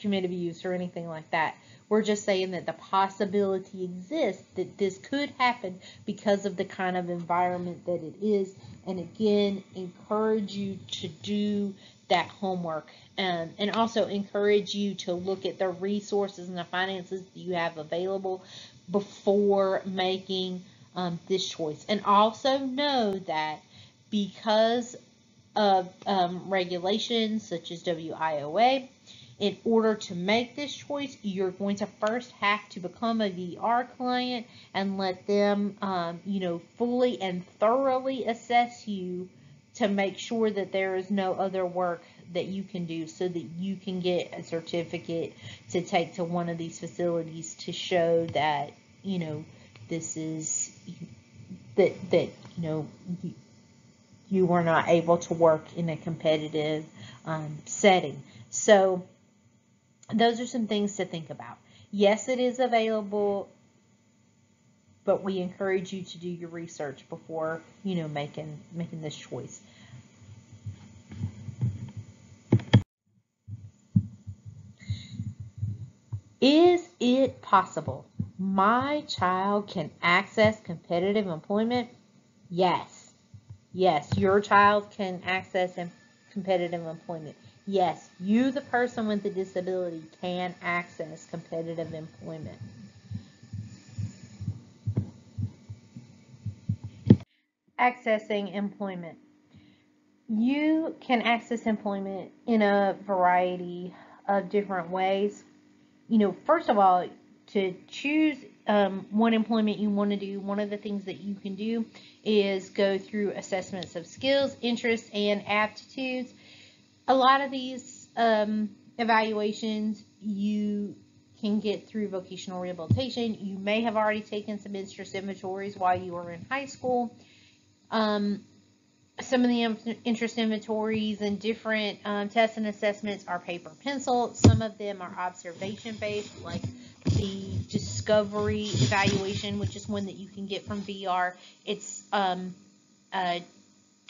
commit abuse or anything like that. We're just saying that the possibility exists that this could happen because of the kind of environment that it is. And again, encourage you to do that homework um, and also encourage you to look at the resources and the finances that you have available before making um, this choice. And also know that because of um, regulations such as WIOA, in order to make this choice, you're going to first have to become a VR client and let them, um, you know, fully and thoroughly assess you to make sure that there is no other work that you can do so that you can get a certificate to take to one of these facilities to show that, you know, this is that, that, you know, you, you were not able to work in a competitive um, setting. So, those are some things to think about. Yes, it is available, but we encourage you to do your research before, you know, making making this choice. Is it possible my child can access competitive employment? Yes. Yes, your child can access competitive employment. Yes, you, the person with the disability, can access competitive employment. Accessing employment. You can access employment in a variety of different ways. You know, first of all, to choose um, employment you want to do, one of the things that you can do is go through assessments of skills, interests, and aptitudes a lot of these um, evaluations you can get through vocational rehabilitation. You may have already taken some interest inventories while you were in high school. Um, some of the interest inventories and different um, tests and assessments are paper pencil. Some of them are observation based, like the discovery evaluation, which is one that you can get from VR. It's um,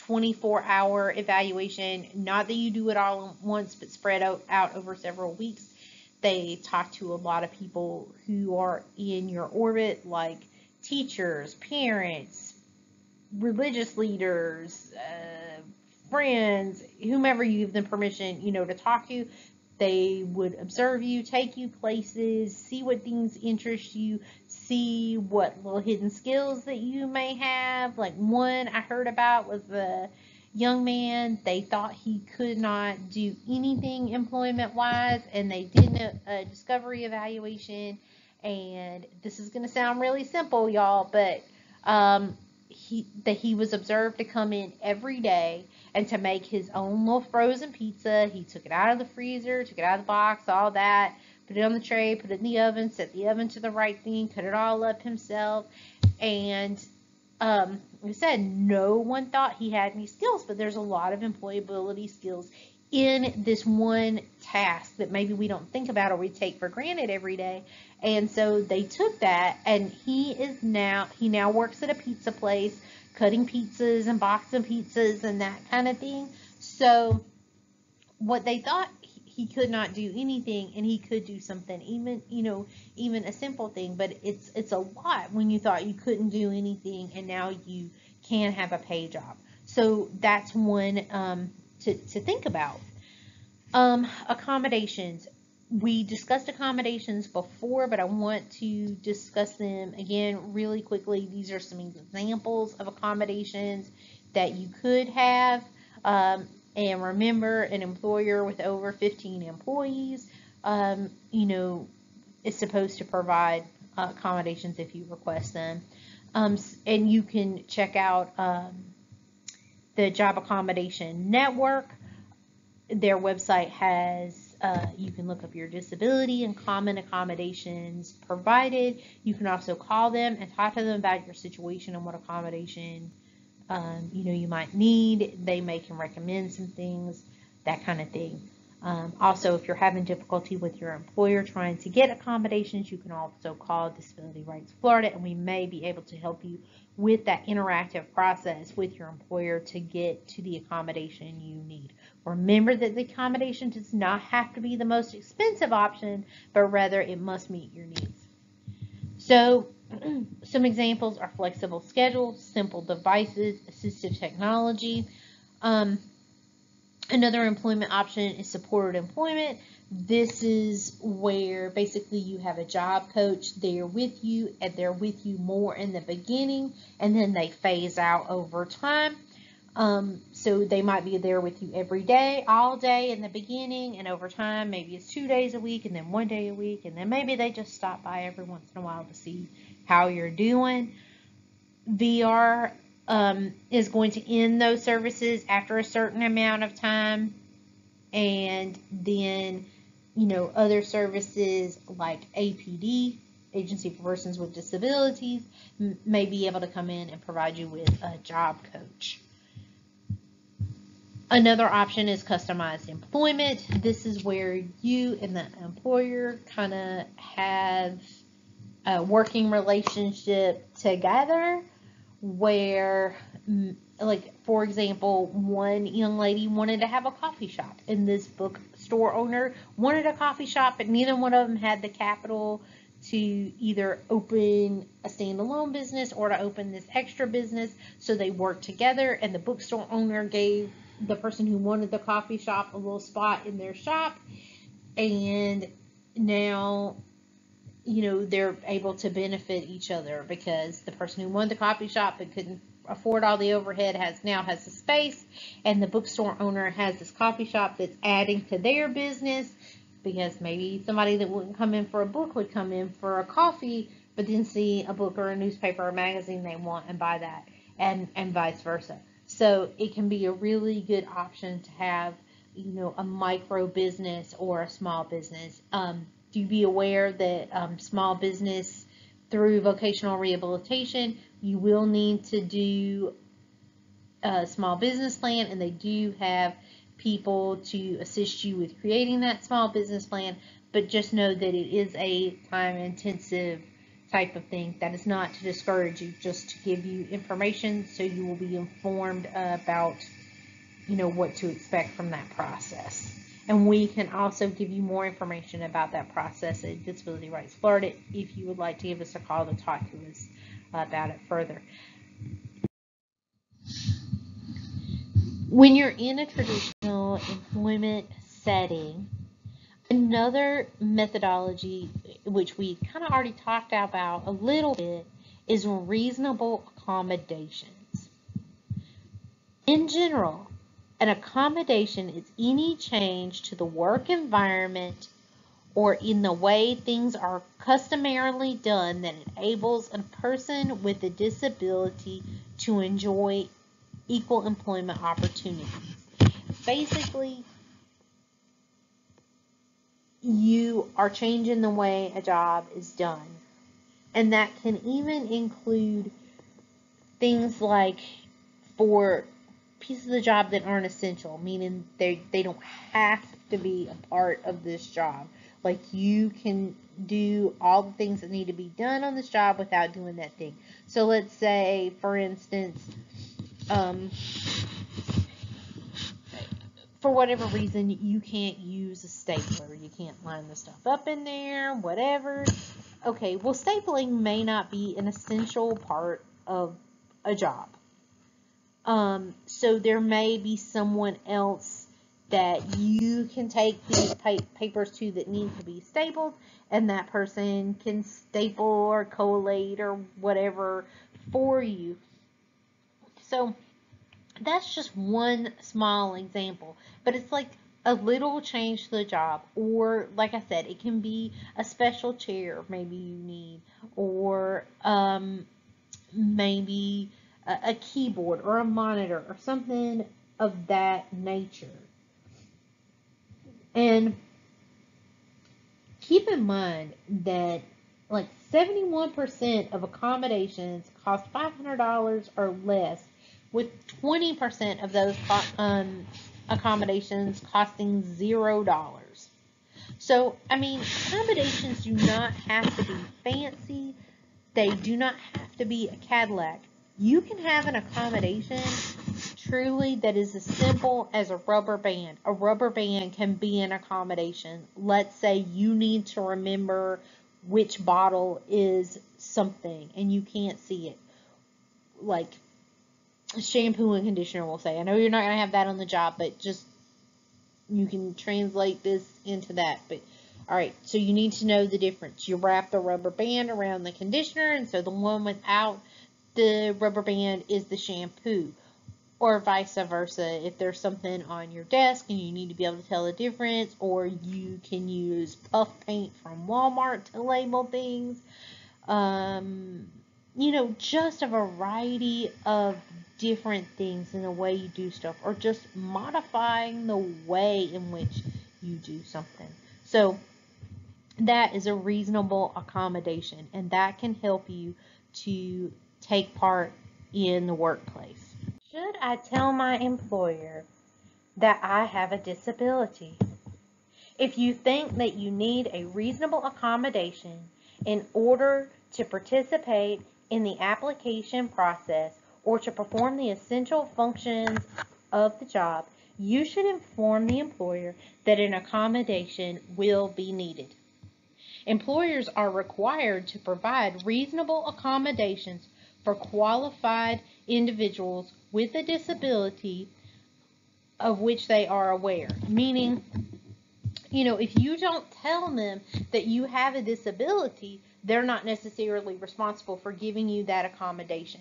24 hour evaluation. Not that you do it all at once, but spread out, out over several weeks. They talk to a lot of people who are in your orbit, like teachers, parents, religious leaders, uh, friends, whomever you give them permission, you know, to talk to. They would observe you, take you places, see what things interest you, see what little hidden skills that you may have. Like one I heard about was a young man, they thought he could not do anything employment wise, and they did a, a discovery evaluation. And this is going to sound really simple, y'all, but um, he that he was observed to come in every day and to make his own little frozen pizza. He took it out of the freezer, took it out of the box, all that put it on the tray, put it in the oven, set the oven to the right thing, cut it all up himself. And um, like I said, no one thought he had any skills, but there's a lot of employability skills in this one task that maybe we don't think about or we take for granted every day. And so they took that and he is now, he now works at a pizza place, cutting pizzas and boxing pizzas and that kind of thing. So what they thought he could not do anything and he could do something even you know even a simple thing. But it's it's a lot when you thought you couldn't do anything and now you can have a pay job. So that's one um, to, to think about. Um, accommodations we discussed accommodations before, but I want to discuss them again really quickly. These are some examples of accommodations that you could have. Um, and remember, an employer with over 15 employees, um, you know, is supposed to provide uh, accommodations if you request them. Um, and you can check out um, the Job Accommodation Network. Their website has uh, you can look up your disability and common accommodations provided. You can also call them and talk to them about your situation and what accommodation um, you know you might need. They may can recommend some things, that kind of thing. Um, also, if you're having difficulty with your employer trying to get accommodations, you can also call Disability Rights Florida and we may be able to help you with that interactive process with your employer to get to the accommodation you need. Remember that the accommodation does not have to be the most expensive option, but rather it must meet your needs. So, some examples are flexible schedules, simple devices, assistive technology. Um, Another employment option is supported employment. This is where basically you have a job coach there with you and they're with you more in the beginning and then they phase out over time. Um, so they might be there with you every day, all day in the beginning, and over time, maybe it's two days a week and then one day a week, and then maybe they just stop by every once in a while to see how you're doing. VR um, is going to end those services after a certain amount of time. And then, you know, other services like APD, Agency for Persons with Disabilities, may be able to come in and provide you with a job coach. Another option is customized employment. This is where you and the employer kind of have a working relationship together where mm, like for example one young lady wanted to have a coffee shop and this bookstore owner wanted a coffee shop but neither one of them had the capital to either open a standalone business or to open this extra business so they worked together and the bookstore owner gave the person who wanted the coffee shop a little spot in their shop. And now you know, they're able to benefit each other because the person who wanted the coffee shop but couldn't afford all the overhead has now has the space. And the bookstore owner has this coffee shop that's adding to their business because maybe somebody that wouldn't come in for a book would come in for a coffee but then see a book or a newspaper or magazine they want and buy that and and vice versa so it can be a really good option to have you know a micro business or a small business. Um, to be aware that um, small business through vocational rehabilitation, you will need to do a small business plan and they do have people to assist you with creating that small business plan, but just know that it is a time intensive type of thing. That is not to discourage you, just to give you information so you will be informed about, you know, what to expect from that process. And we can also give you more information about that process at Disability Rights Florida if you would like to give us a call to talk to us about it further. When you're in a traditional employment setting, another methodology, which we kind of already talked about a little bit, is reasonable accommodations. In general, an accommodation is any change to the work environment or in the way things are customarily done that enables a person with a disability to enjoy equal employment opportunities. Basically, you are changing the way a job is done. And that can even include things like for pieces of the job that aren't essential, meaning they they don't have to be a part of this job. Like you can do all the things that need to be done on this job without doing that thing. So let's say, for instance, um, for whatever reason, you can't use a stapler. You can't line the stuff up in there, whatever. Okay, well, stapling may not be an essential part of a job. Um, so there may be someone else that you can take these papers to that need to be stapled and that person can staple or collate or whatever for you. So that's just one small example, but it's like a little change to the job or like I said it can be a special chair maybe you need or um, maybe a, a keyboard or a monitor or something of that nature. And keep in mind that like 71% of accommodations cost $500 or less with 20% of those um, accommodations costing zero dollars. So, I mean, accommodations do not have to be fancy. They do not have to be a Cadillac. You can have an accommodation truly that is as simple as a rubber band. A rubber band can be an accommodation. Let's say you need to remember which bottle is something and you can't see it. Like shampoo and conditioner will say. I know you're not going to have that on the job, but just you can translate this into that. But all right, so you need to know the difference. You wrap the rubber band around the conditioner, and so the one without the rubber band is the shampoo. Or vice versa, if there's something on your desk and you need to be able to tell the difference, or you can use puff paint from Walmart to label things. Um, you know, just a variety of different things in the way you do stuff, or just modifying the way in which you do something. So, that is a reasonable accommodation, and that can help you to take part in the workplace. Should I tell my employer that I have a disability? If you think that you need a reasonable accommodation in order to participate in the application process or to perform the essential functions of the job, you should inform the employer that an accommodation will be needed. Employers are required to provide reasonable accommodations for qualified individuals with a disability of which they are aware. Meaning, you know, if you don't tell them that you have a disability, they're not necessarily responsible for giving you that accommodation.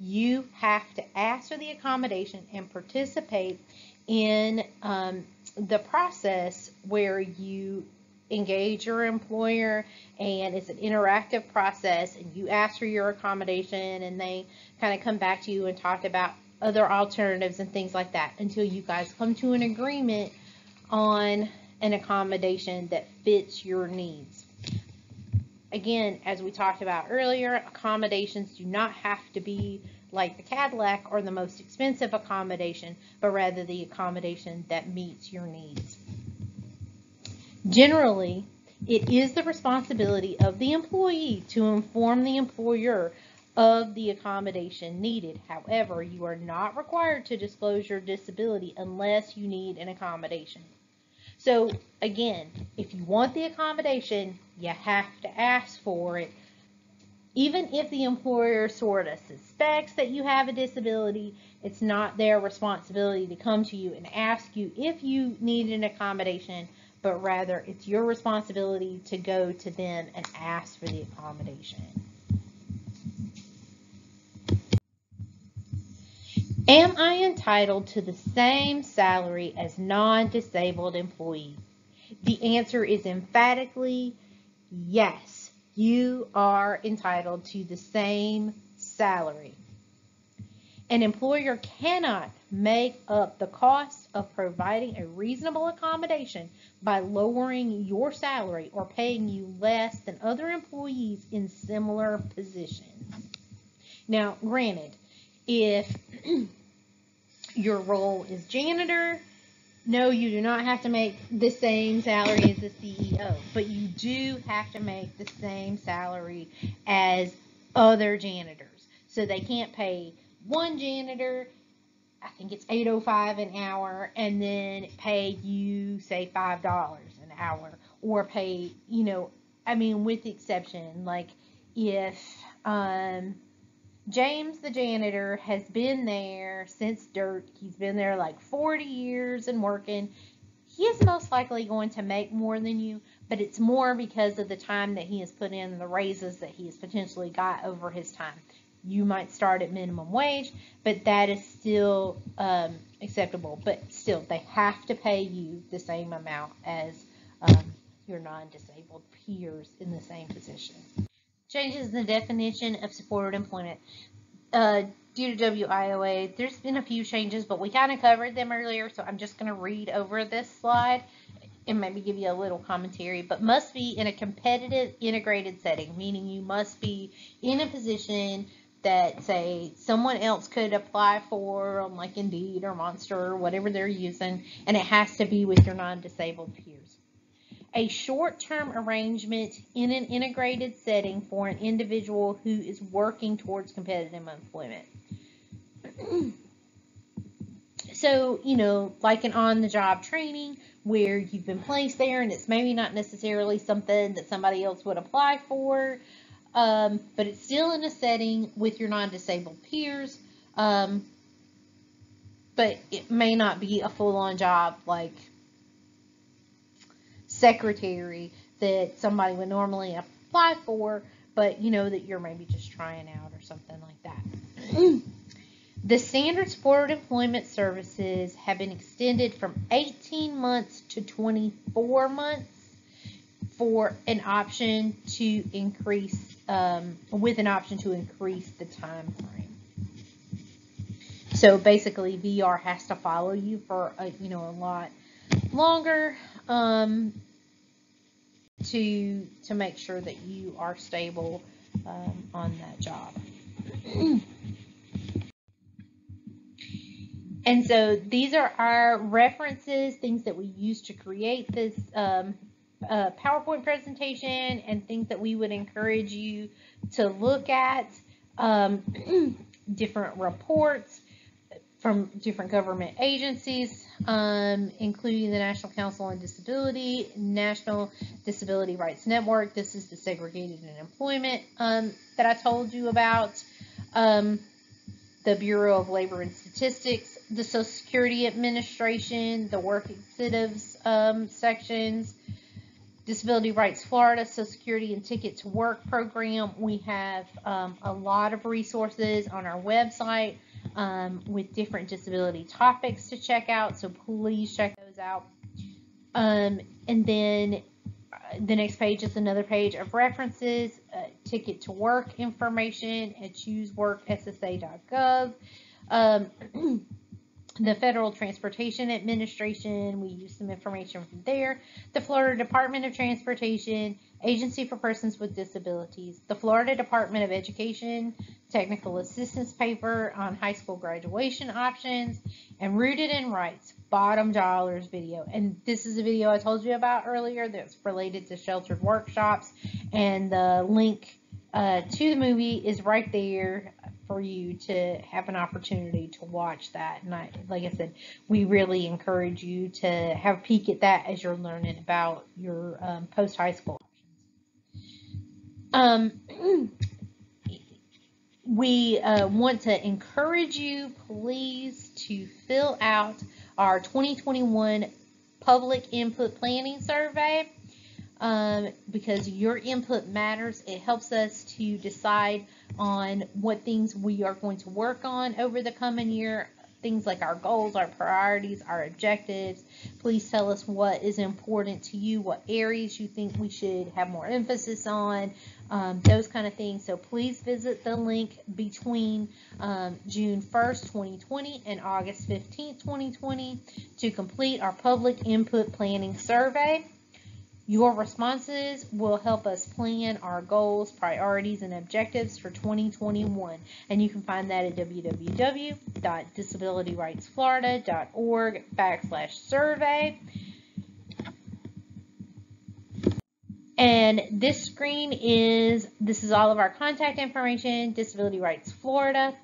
You have to ask for the accommodation and participate in um, the process where you engage your employer and it's an interactive process and you ask for your accommodation and they kind of come back to you and talk about other alternatives and things like that until you guys come to an agreement on an accommodation that fits your needs. Again, as we talked about earlier, accommodations do not have to be like the Cadillac or the most expensive accommodation, but rather the accommodation that meets your needs. Generally, it is the responsibility of the employee to inform the employer of the accommodation needed. However, you are not required to disclose your disability unless you need an accommodation. So again, if you want the accommodation, you have to ask for it. Even if the employer sort of suspects that you have a disability, it's not their responsibility to come to you and ask you if you need an accommodation but rather it's your responsibility to go to them and ask for the accommodation. Am I entitled to the same salary as non-disabled employees? The answer is emphatically yes. You are entitled to the same salary. An employer cannot make up the cost of providing a reasonable accommodation by lowering your salary or paying you less than other employees in similar positions. Now, granted, if your role is janitor, no, you do not have to make the same salary as the CEO, but you do have to make the same salary as other janitors. So they can't pay one janitor I think it's 805 an hour and then pay you say $5 an hour or pay, you know, I mean with the exception like if um James the janitor has been there since dirt. He's been there like 40 years and working. he is most likely going to make more than you, but it's more because of the time that he has put in the raises that he has potentially got over his time. You might start at minimum wage, but that is still um, acceptable. But still, they have to pay you the same amount as um, your non-disabled peers in the same position. Changes in the definition of supported employment. Uh, due to WIOA, there's been a few changes, but we kind of covered them earlier, so I'm just going to read over this slide and maybe give you a little commentary, but must be in a competitive integrated setting, meaning you must be in a position that say someone else could apply for on like Indeed or Monster or whatever they're using, and it has to be with your non-disabled peers. A short-term arrangement in an integrated setting for an individual who is working towards competitive employment. so, you know, like an on-the-job training where you've been placed there and it's maybe not necessarily something that somebody else would apply for, um, but it's still in a setting with your non-disabled peers. Um, but it may not be a full-on job like secretary that somebody would normally apply for, but you know that you're maybe just trying out or something like that. the standards for employment services have been extended from 18 months to 24 months for an option to increase, um, with an option to increase the time frame. So basically, VR has to follow you for a, you know a lot longer um, to to make sure that you are stable um, on that job. and so these are our references, things that we use to create this um, uh, PowerPoint presentation, and things that we would encourage you to look at. Um, different reports from different government agencies, um, including the National Council on Disability, National Disability Rights Network. This is the segregated in employment um, that I told you about. Um, the Bureau of Labor and Statistics, the Social Security Administration, the work incentives um, sections, Disability Rights Florida, Social Security and Ticket to Work program. We have um, a lot of resources on our website um, with different disability topics to check out. So please check those out. Um, and then uh, the next page is another page of references, uh, ticket to work information at chooseworkssa.gov. Um, the Federal Transportation Administration, we use some information from there. The Florida Department of Transportation, Agency for Persons with Disabilities, the Florida Department of Education, technical assistance paper on high school graduation options, and Rooted in Rights, bottom dollars video. And this is a video I told you about earlier that's related to sheltered workshops, and the link uh, to the movie is right there for you to have an opportunity to watch that. And I, like I said, we really encourage you to have a peek at that as you're learning about your um, post high school. Um, we uh, want to encourage you, please, to fill out our 2021 public input planning survey um, because your input matters. It helps us to decide on what things we are going to work on over the coming year things like our goals, our priorities, our objectives. Please tell us what is important to you, what areas you think we should have more emphasis on, um, those kind of things. So please visit the link between um, June 1st, 2020 and August 15th, 2020 to complete our public input planning survey. Your responses will help us plan our goals, priorities, and objectives for 2021. And you can find that at www.disabilityrightsflorida.org backslash survey. And this screen is, this is all of our contact information, Disability Rights Florida,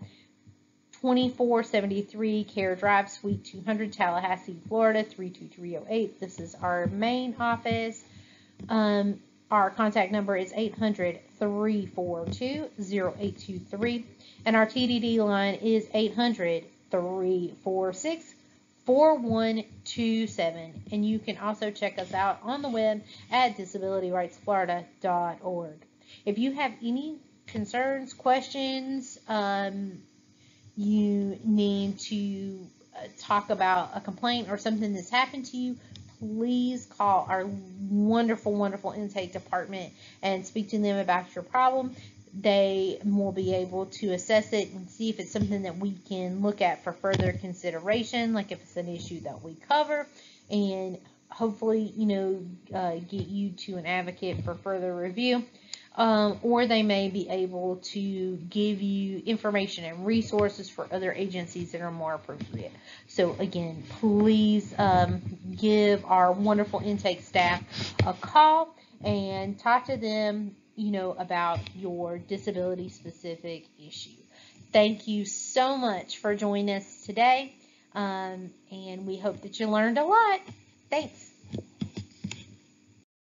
2473 Care Drive, Suite 200, Tallahassee, Florida, 32308. This is our main office. Um, our contact number is 800 342 0823, and our TDD line is 800 346 4127. And you can also check us out on the web at disabilityrightsflorida.org. If you have any concerns, questions, um, you need to uh, talk about a complaint or something that's happened to you, please call our wonderful, wonderful intake department and speak to them about your problem. They will be able to assess it and see if it's something that we can look at for further consideration, like if it's an issue that we cover, and hopefully, you know, uh, get you to an advocate for further review. Um, or they may be able to give you information and resources for other agencies that are more appropriate. So again, please um, give our wonderful intake staff a call and talk to them, you know, about your disability specific issue. Thank you so much for joining us today, um, and we hope that you learned a lot. Thanks.